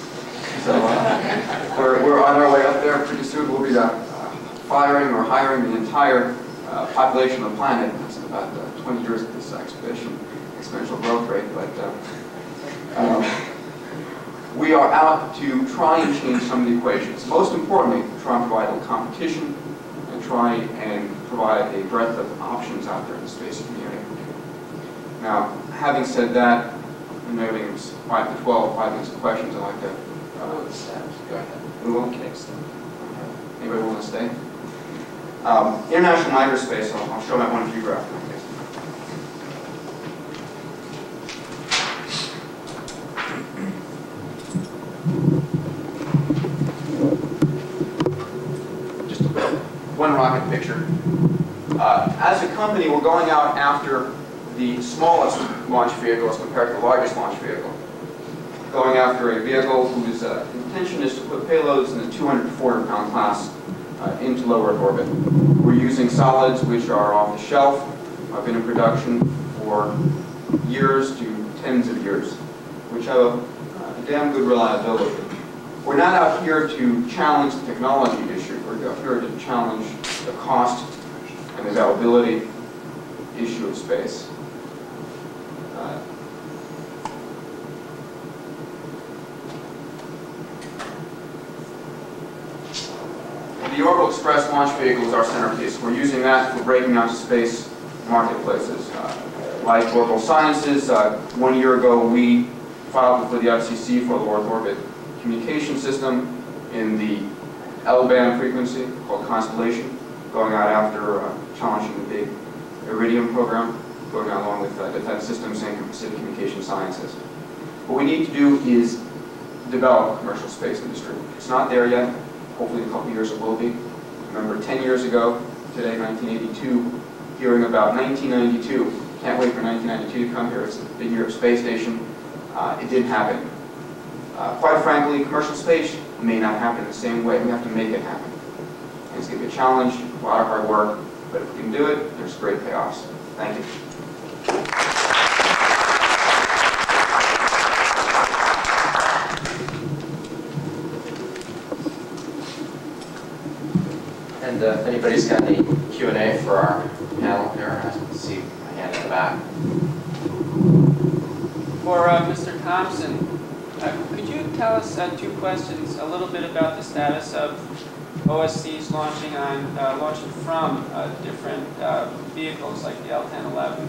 So uh, we're, we're on our way up there. Pretty soon we'll be uh, firing or hiring the entire uh, population of the planet. It's about uh, 20 years of this expedition, exponential growth rate. But uh, um, we are out to try and change some of the equations. Most importantly, try and provide a little competition and try and provide a breadth of options out there in the space community. Now, having said that, and noting it's 5 to 12, five minutes of questions, I'd like to, uh, Go ahead. we will Anybody want to stay? Um, International Microspace, I'll, I'll show that one view graph. Just one rocket picture. Uh, as a company, we're going out after the smallest launch vehicle as compared to the largest launch vehicle going after a vehicle whose uh, intention is to put payloads in the 200 to 400 pound class uh, into low Earth orbit. We're using solids which are off the shelf, have been in production for years to tens of years, which have a, a damn good reliability. We're not out here to challenge the technology issue. We're out here to challenge the cost and availability issue of space. Uh, The Orbital Express launch vehicle is our centerpiece. We're using that for breaking out to space marketplaces. Uh, Like Orbital Sciences, uh, one year ago, we filed for the FCC for the Earth orbit communication system in the L-band frequency called Constellation, going out after uh, challenging the big Iridium program, going out along with uh, Defense Systems and Pacific Communication Sciences. What we need to do is develop a commercial space industry. It's not there yet. Hopefully in a couple years it will be. Remember 10 years ago, today 1982, hearing about 1992. Can't wait for 1992 to come here. It's the big year of space station. Uh, it didn't happen. Uh, quite frankly, commercial space may not happen the same way. We have to make it happen. And it's going to be a challenge, a lot of hard work, but if we can do it, there's great payoffs. Thank you. And uh, if anybody's got any Q and A for our panel here, I see my hand in the back. For uh, Mr. Thompson, uh, could you tell us uh, two questions, a little bit about the status of OSCs launching on, uh, launching from uh, different vehicles like the L-1011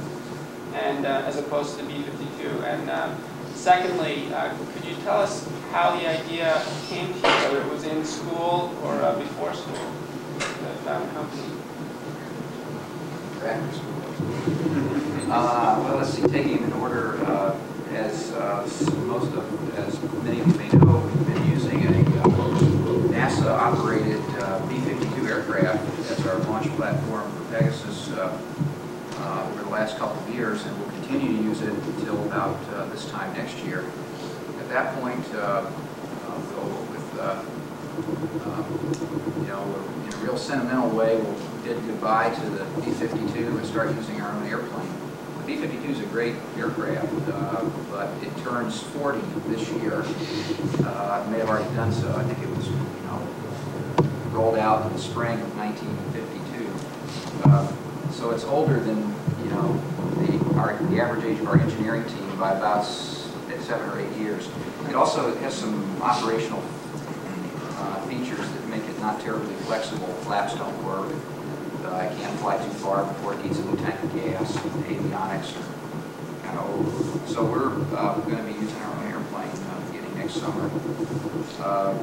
and as opposed to the B-52? And secondly, uh, could you tell us how the idea came to you, whether it was in school or uh, before school, Uh, Well, let's see, taking in order, uh, as uh, most of, as many of you may know, we've been using a uh, NASA-operated uh, B-52 aircraft. As our launch platform for Pegasus uh, over the last couple of years, and we'll continue to use it until about this time next year. At that point, uh, uh, we'll, with, uh, um, you know, in a real sentimental way, we'll bid goodbye to the B-52 and start using our own airplane. The B-52 is a great aircraft, uh, but it turns 40 this year. Uh, it may have already done so. I think it was, you know, rolled out in the spring of 1952. Uh, So it's older than, you know, the, our, the average age of our engineering team by about seven or eight years. It also has some operational uh, features that make not terribly flexible. Flaps don't work. Uh, it can't fly too far before it needs a tank of gas. Avionics kind of. So we're uh, going to be using our own airplane uh, beginning next summer. Uh,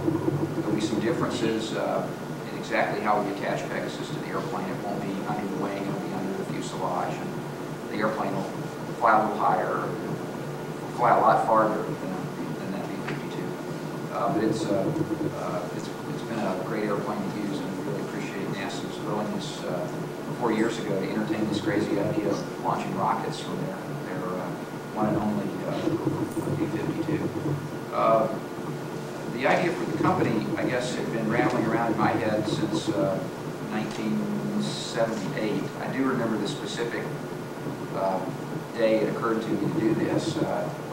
There'll be some differences uh, in exactly how we attach Pegasus to the airplane. It won't be under the wing, it'll be under the fuselage. And the airplane will fly a little higher, fly a lot farther than, than that B-52. Uh, But it's, uh, uh, it's it's been a great airplane to use, and we really appreciate NASA's willingness uh, four years ago to entertain this crazy idea of launching rockets from their, their uh, one and only uh, B-52. Uh, The idea for the company, I guess, had been rattling around in my head since uh, 1978. I do remember the specific uh, day it occurred to me to do this. Uh, uh,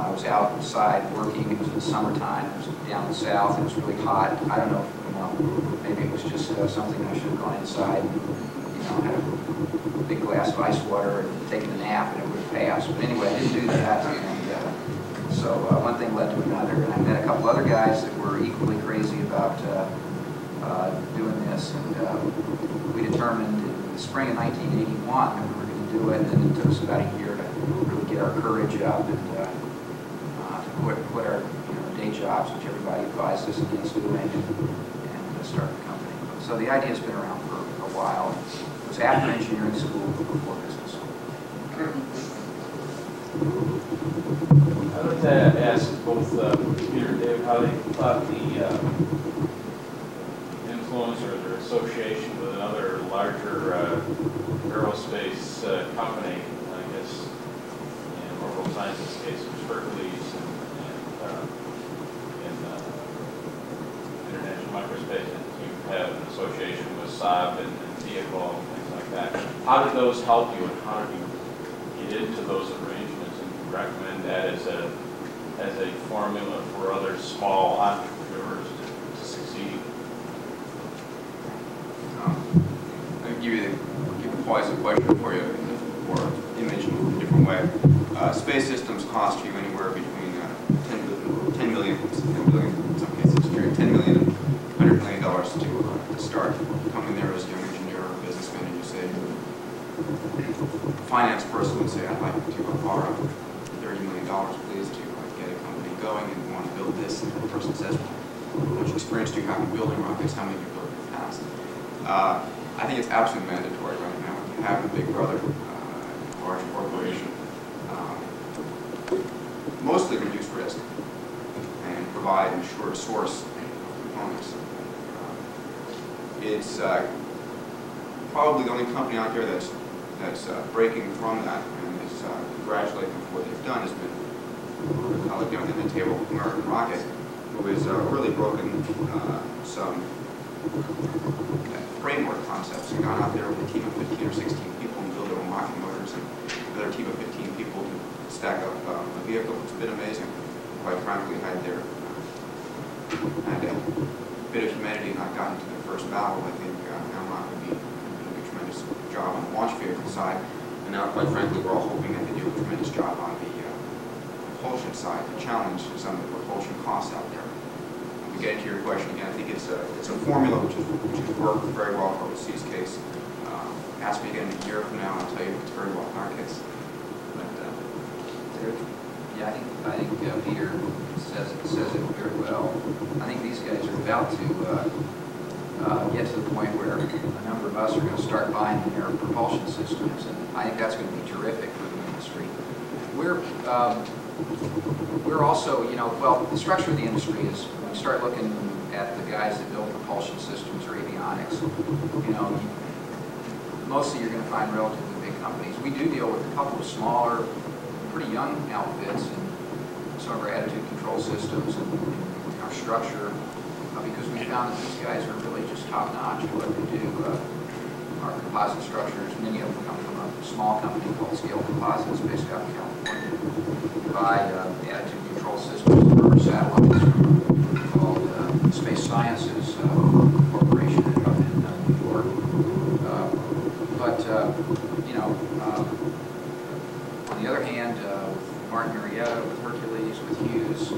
I was outside working, it was in the summertime, it was down south, it was really hot. I don't know, you know, maybe it was just uh, something I should have gone inside, you know, had a big glass of ice water and taken a nap and it would have passed. But anyway, I didn't do that, and uh, so uh, one thing led to another. And I met a couple other guys that were equally crazy about uh, uh, doing this, and uh, we determined in the spring of 1981 that we were going to do it, and it took us about a year to really get our courage up and uh, quit, quit our you know, day jobs, which everybody advised us against doing, and, uh, start a company. So the idea's been around for a while. It was after engineering school, but before business school. I'd like to ask both uh, Peter and Dave how they thought the uh, influence or their association with another larger uh, aerospace uh, company, I guess, in Orbital Sciences case, was Hercules and, and, uh, in uh, And you have an association with Saab and and vehicle and things like that. How did those help you, and how did you get into those arrangements and recommend that as a, as a formula for other small entrepreneurs to, to succeed? Um, I'll give you the, give the question for you, or image in a different way. Uh, Space systems cost you anywhere between uh, 10 billion, 10 million, 10 billion, in some cases, true, 10 million and 100 million dollars to, uh, to start. Coming there as a young engineer or businessman, and you say, a finance person would say, I'd like to borrow 30 million dollars, please, to uh, get a company going and want to build this. And the person says, much experience do you have in building rockets? How many have you built in the past? Uh, I think it's absolutely mandatory right now. If you have a big brother, uh, large corporation, um, mostly reduce risk and provide an assured source of components. It's uh, probably the only company out there that's, that's uh, breaking from that and is uh, congratulating for what they've done has been a colleague down at the table, American Rocket, who has uh, really broken uh, some framework concepts and gone out there with a team of 15 or 16 people and build their own rocket motors and another team of 15 people to stack up um, a vehicle. It's been amazing. Quite frankly, had their had bit of humanity not gotten to the first battle, I think uh, AMROC would be doing a tremendous job on the launch vehicle side. And now, quite frankly, we're all hoping that they do a tremendous job on the uh, propulsion side to challenge some of the propulsion costs out there to get into your question again, I think it's a, it's a formula which is, which has worked very well for overseas case. Um, Ask me again a year from now, I'll tell you if it's very well in our case. But, uh, Yeah, I think, I think uh, Peter says, says it very well. I think these guys are about to uh, uh, get to the point where a number of us are going to start buying their propulsion systems, and I think that's going to be terrific for the industry. We're, um, we're also, you know, well, the structure of the industry is, when you start looking at the guys that build propulsion systems or avionics, you know, mostly you're going to find relatively big companies. We do deal with a couple of smaller, pretty young outfits and some of our attitude control systems and our structure, uh, because we found that these guys are really just top notch at what they do. Uh, Our composite structures, many of them come from a small company called Scaled Composites based out of California. We Provide uh, attitude control systems for satellites uh, Space Sciences uh, Corporation in in, uh, New York. Uh, But, uh, you know, um, on the other hand, uh, with Martin Marietta, with Hercules, with Hughes,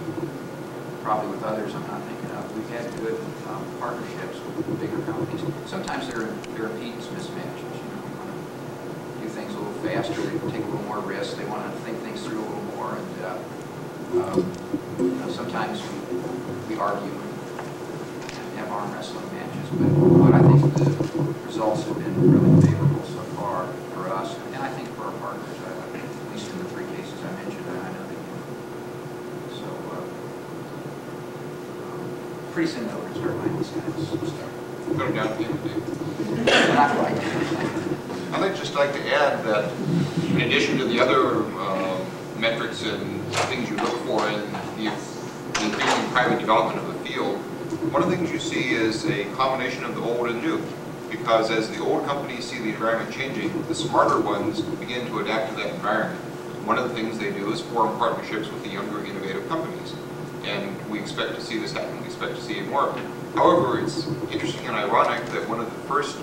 probably with others I'm not thinking of, we've had good um, partnerships with bigger companies. Sometimes there are, there are impedance mismatches, you know, we want to do things a little faster, they take a little more risk, they want to think things through a little more, and, uh, um, you know, sometimes we, we argue and have arm wrestling matches, but, but I think the results have been really favorable so far for us, and I think for our partners, I- I- at least in the three cases I mentioned, I know they do. So, uh, pretty soon though, we're gonna start buying these guys. Start- Put them down payment, Dave. Not quite. I'd just like to add that in addition to the other uh, metrics and things you look for in the the increasing private development of the field, one of the things you see is a combination of the old and new. Because as the old companies see the environment changing, the smarter ones begin to adapt to that environment. One of the things they do is form partnerships with the younger innovative companies. And we expect to see this happen, we expect to see it more. However, it's interesting and ironic that one of the first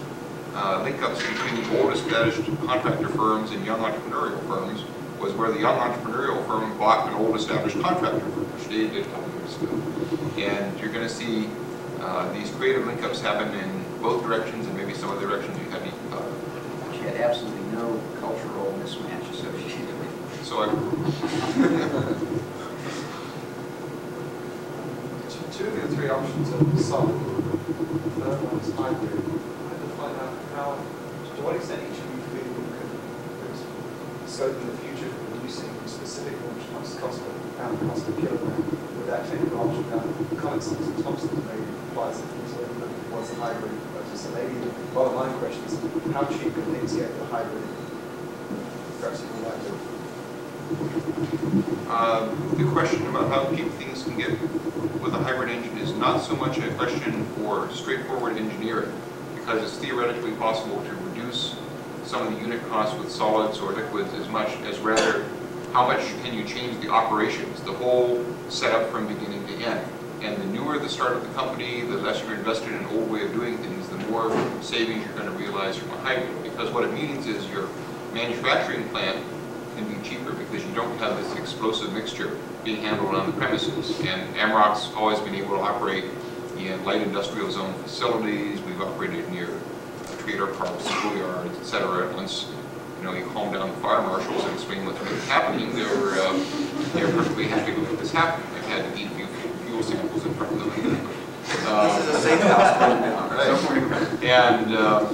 uh, link-ups between the old established contractor firms and young entrepreneurial firms was where the young entrepreneurial firm bought an old established contractor firm, which Dave did a couple years ago. And you're going to see uh, these creative link-ups happen in both directions maybe some of the directions you hadn't even thought of. She had absolutely no cultural mismatch associated with it. So I, Two- Two of the three options are solid. The third one is hybrid. I'd like to find out how, to what extent each of you feel you can, there's scope in the future for reducing specific launch cost, cost per pound, cost per kilogram with that technical option. Now, the comments that Thompson made implies that he's already looking towards a hybrid. So maybe the bottom line question is, how cheap can things get a hybrid? Perhaps you would like to Uh, The question about how cheap things can get with a hybrid engine is not so much a question for straightforward engineering, because it's theoretically possible to reduce some of the unit costs with solids or liquids as much as rather how much can you change the operations, the whole setup from beginning to end. And the newer the start of the company, the less you're invested in an old way of doing things, more savings you're going to realize from a hybrid. Because what it means is your manufacturing plant can be cheaper because you don't have this explosive mixture being handled on the premises. And AMROC's always been able to operate in light industrial zone facilities. We've operated near trailer parks, schoolyards, et cetera. Once, you know, you calm down the fire marshals and explain what's really happening, they're, uh, they're perfectly happy let this happen. I've had to eat fuel samples in front This is a safe house. And uh,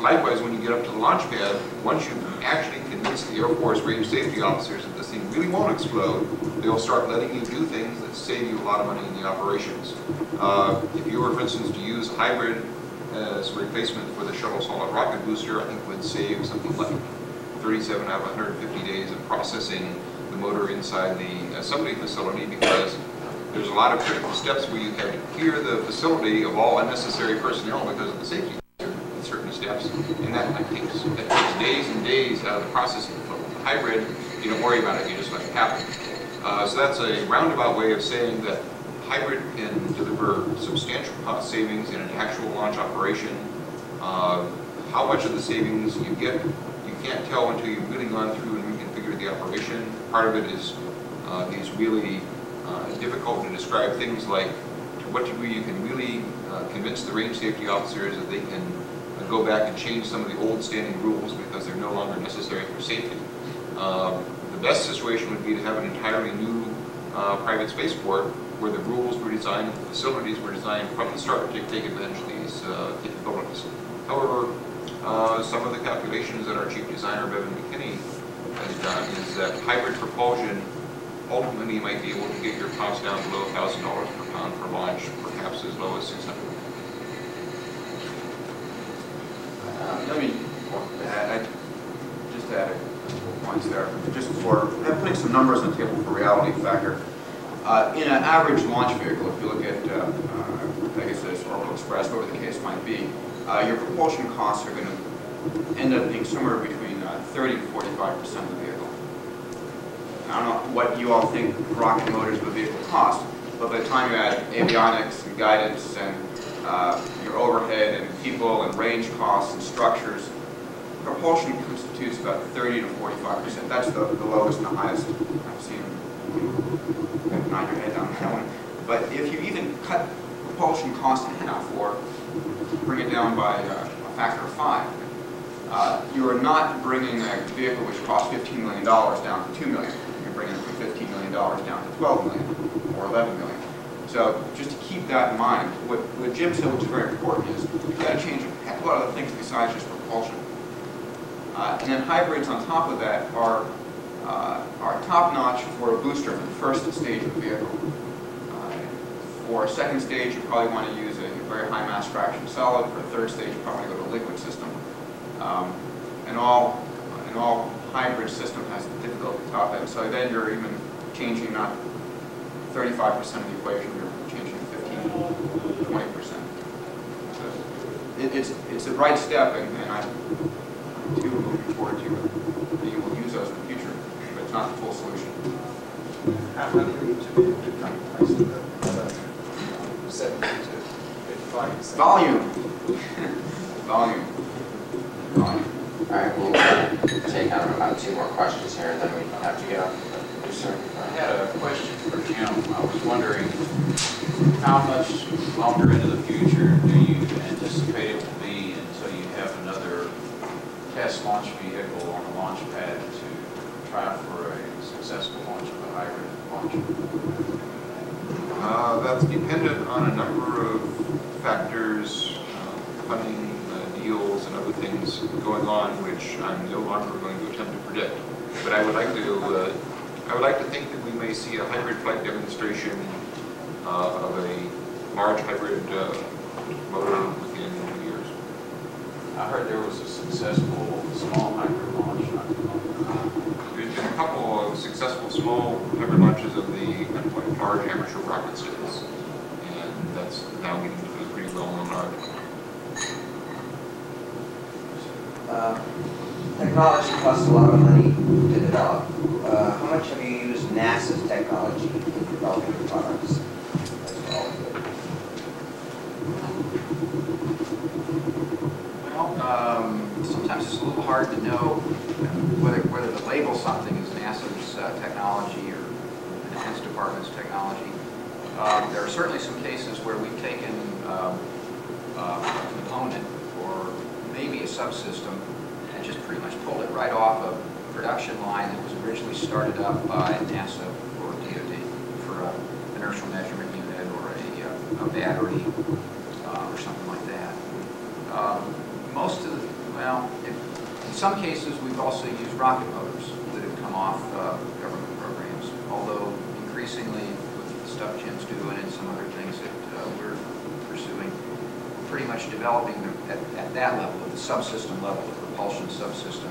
likewise, when you get up to the launch pad, once you actually convince the Air Force range safety officers that this thing really won't explode, they'll start letting you do things that save you a lot of money in the operations. Uh, If you were, for instance, to use hybrid as a replacement for the shuttle solid rocket booster, I think would save something like 37 out of 150 days of processing the motor inside the assembly facility because there's a lot of critical steps where you have to clear the facility of all unnecessary personnel because of the safety in certain steps, and that, that takes, that takes days and days out of the processing flow. Hybrid, you don't worry about it, you just let it happen. Uh, so that's a roundabout way of saying that hybrid can deliver substantial cost savings in an actual launch operation. Uh, how much of the savings you get, you can't tell until you've really gone through and reconfigured the operation. Part of it is uh, these really uh, difficult to describe things like to what degree you can really uh, convince the range safety officers that they can uh, go back and change some of the old standing rules because they're no longer necessary for safety. Um, The best situation would be to have an entirely new uh, private spaceport where the rules were designed, the facilities were designed from the start to take advantage of these uh, capabilities. However, uh, some of the calculations that our chief designer, Bevin McKinney, has done is that hybrid propulsion ultimately you might be able to get your cost down below $1,000 per pound for launch, perhaps as low as 600 Uh, Let me, I, I- just add a couple points there, just for, putting some numbers on the table for reality factor. Uh, In an average launch vehicle, if you look at uh, uh, Pegasus, Orbital Express, whatever the case might be, uh, your propulsion costs are going to end up being somewhere between uh, 30 and 45 percent of the. I don't know what you all think rocket motors of a vehicle cost, but by the time you add avionics and guidance and uh, your overhead and people and range costs and structures, propulsion constitutes about 30 to 45 percent. That's the, the lowest and the highest I've seen. Nod your head on that one. But if you even cut propulsion cost in half or bring it down by uh, a factor of five, uh, you are not bringing a vehicle which costs $15 million down to $2 million. Bringing it from $15 million down to 12 million or 11 million. So just to keep that in mind, what, what Jim said, which is very important, is you've got to change a heck of a lot of things besides just propulsion. Uh, and then hybrids on top of that are, uh, are top-notch for a booster for the first stage of the vehicle. Uh, For a second stage, you probably want to use a very high mass fraction solid. For a third stage, you probably go to a liquid system. Um, And all, and all hybrid system has the difficulty top end. So then you're even changing not 35% of the equation, you're changing 15, 20%. So it- It's, it's the right step, and and I, too, am looking forward to being able to use those in the future, but it's not the full solution. How many need to be a good place to go? Seventy to fifty-five percent. Volume. Volume. Volume. All right, we'll take on about two more questions here, and then we have to go. Yes, sir. I had a question for Jim. I was wondering, how much longer into the future do you anticipate it will be until you have another test launch vehicle on the launch pad to try for a successful launch of a hybrid launcher? Uh, That's dependent on a number of factors, uh, funding, deals, and other things going on, which I'm no longer going to attempt to predict. But I would like to, uh, I would like to think that we may see a hybrid flight demonstration uh, of a large hybrid uh, motor within a few years. I heard there was a successful small hybrid launch not too long ago. There's been a couple of successful small hybrid launches of the large amateur rocket stations, and that's now getting to be pretty well-known art. Uh, Technology costs a lot of money to develop. Uh, How much have you used NASA's technology in developing your products? well? Um, sometimes it's a little hard to know whether, whether to label something as NASA's uh, technology or the Defense Department's technology. Um, There are certainly some cases where we've taken um, uh, a component or maybe a subsystem and just pretty much pulled it right off a production line that was originally started up by NASA or DoD for a inertial measurement unit or a, uh, a battery uh, or something like that. Um, Most of the, well, in in some cases, we've also used rocket motors that have come off uh, government programs, although increasingly with the stuff Jim's doing and some other things that uh, we're pursuing, pretty much developing them at at that level, at the subsystem level, the propulsion subsystem,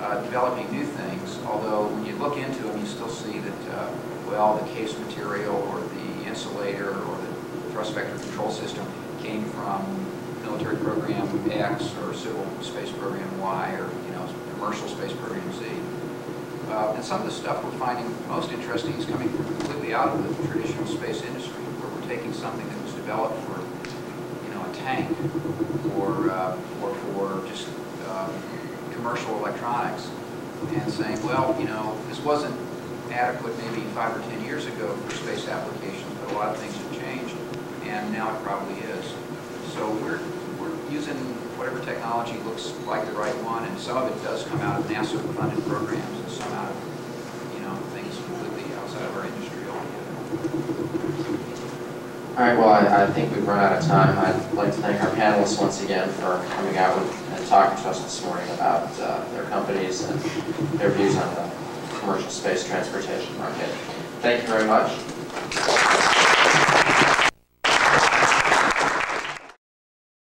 uh, developing new things, although when you look into them, you still see that, uh, well, the case material or the insulator or the thrust vector control system came from military program X or civil space program Y or, you know, commercial space program Z. Uh, And some of the stuff we're finding most interesting is coming completely out of the traditional space industry, where we're taking something that was developed for, you know, a tank or, uh, or for just um, commercial electronics and saying, well, you know, this wasn't adequate maybe five or 10 years ago for space applications, but a lot of things have changed, and now it probably is. So we're, we're using whatever technology looks like the right one, and some of it does come out of NASA-funded programs, and some out of, you know, things completely outside of our industry altogether. All right, well, I, I think we've run out of time. I'd like to thank our panelists once again for coming out and talking to us this morning about uh, their companies and their views on the commercial space transportation market. Thank you very much.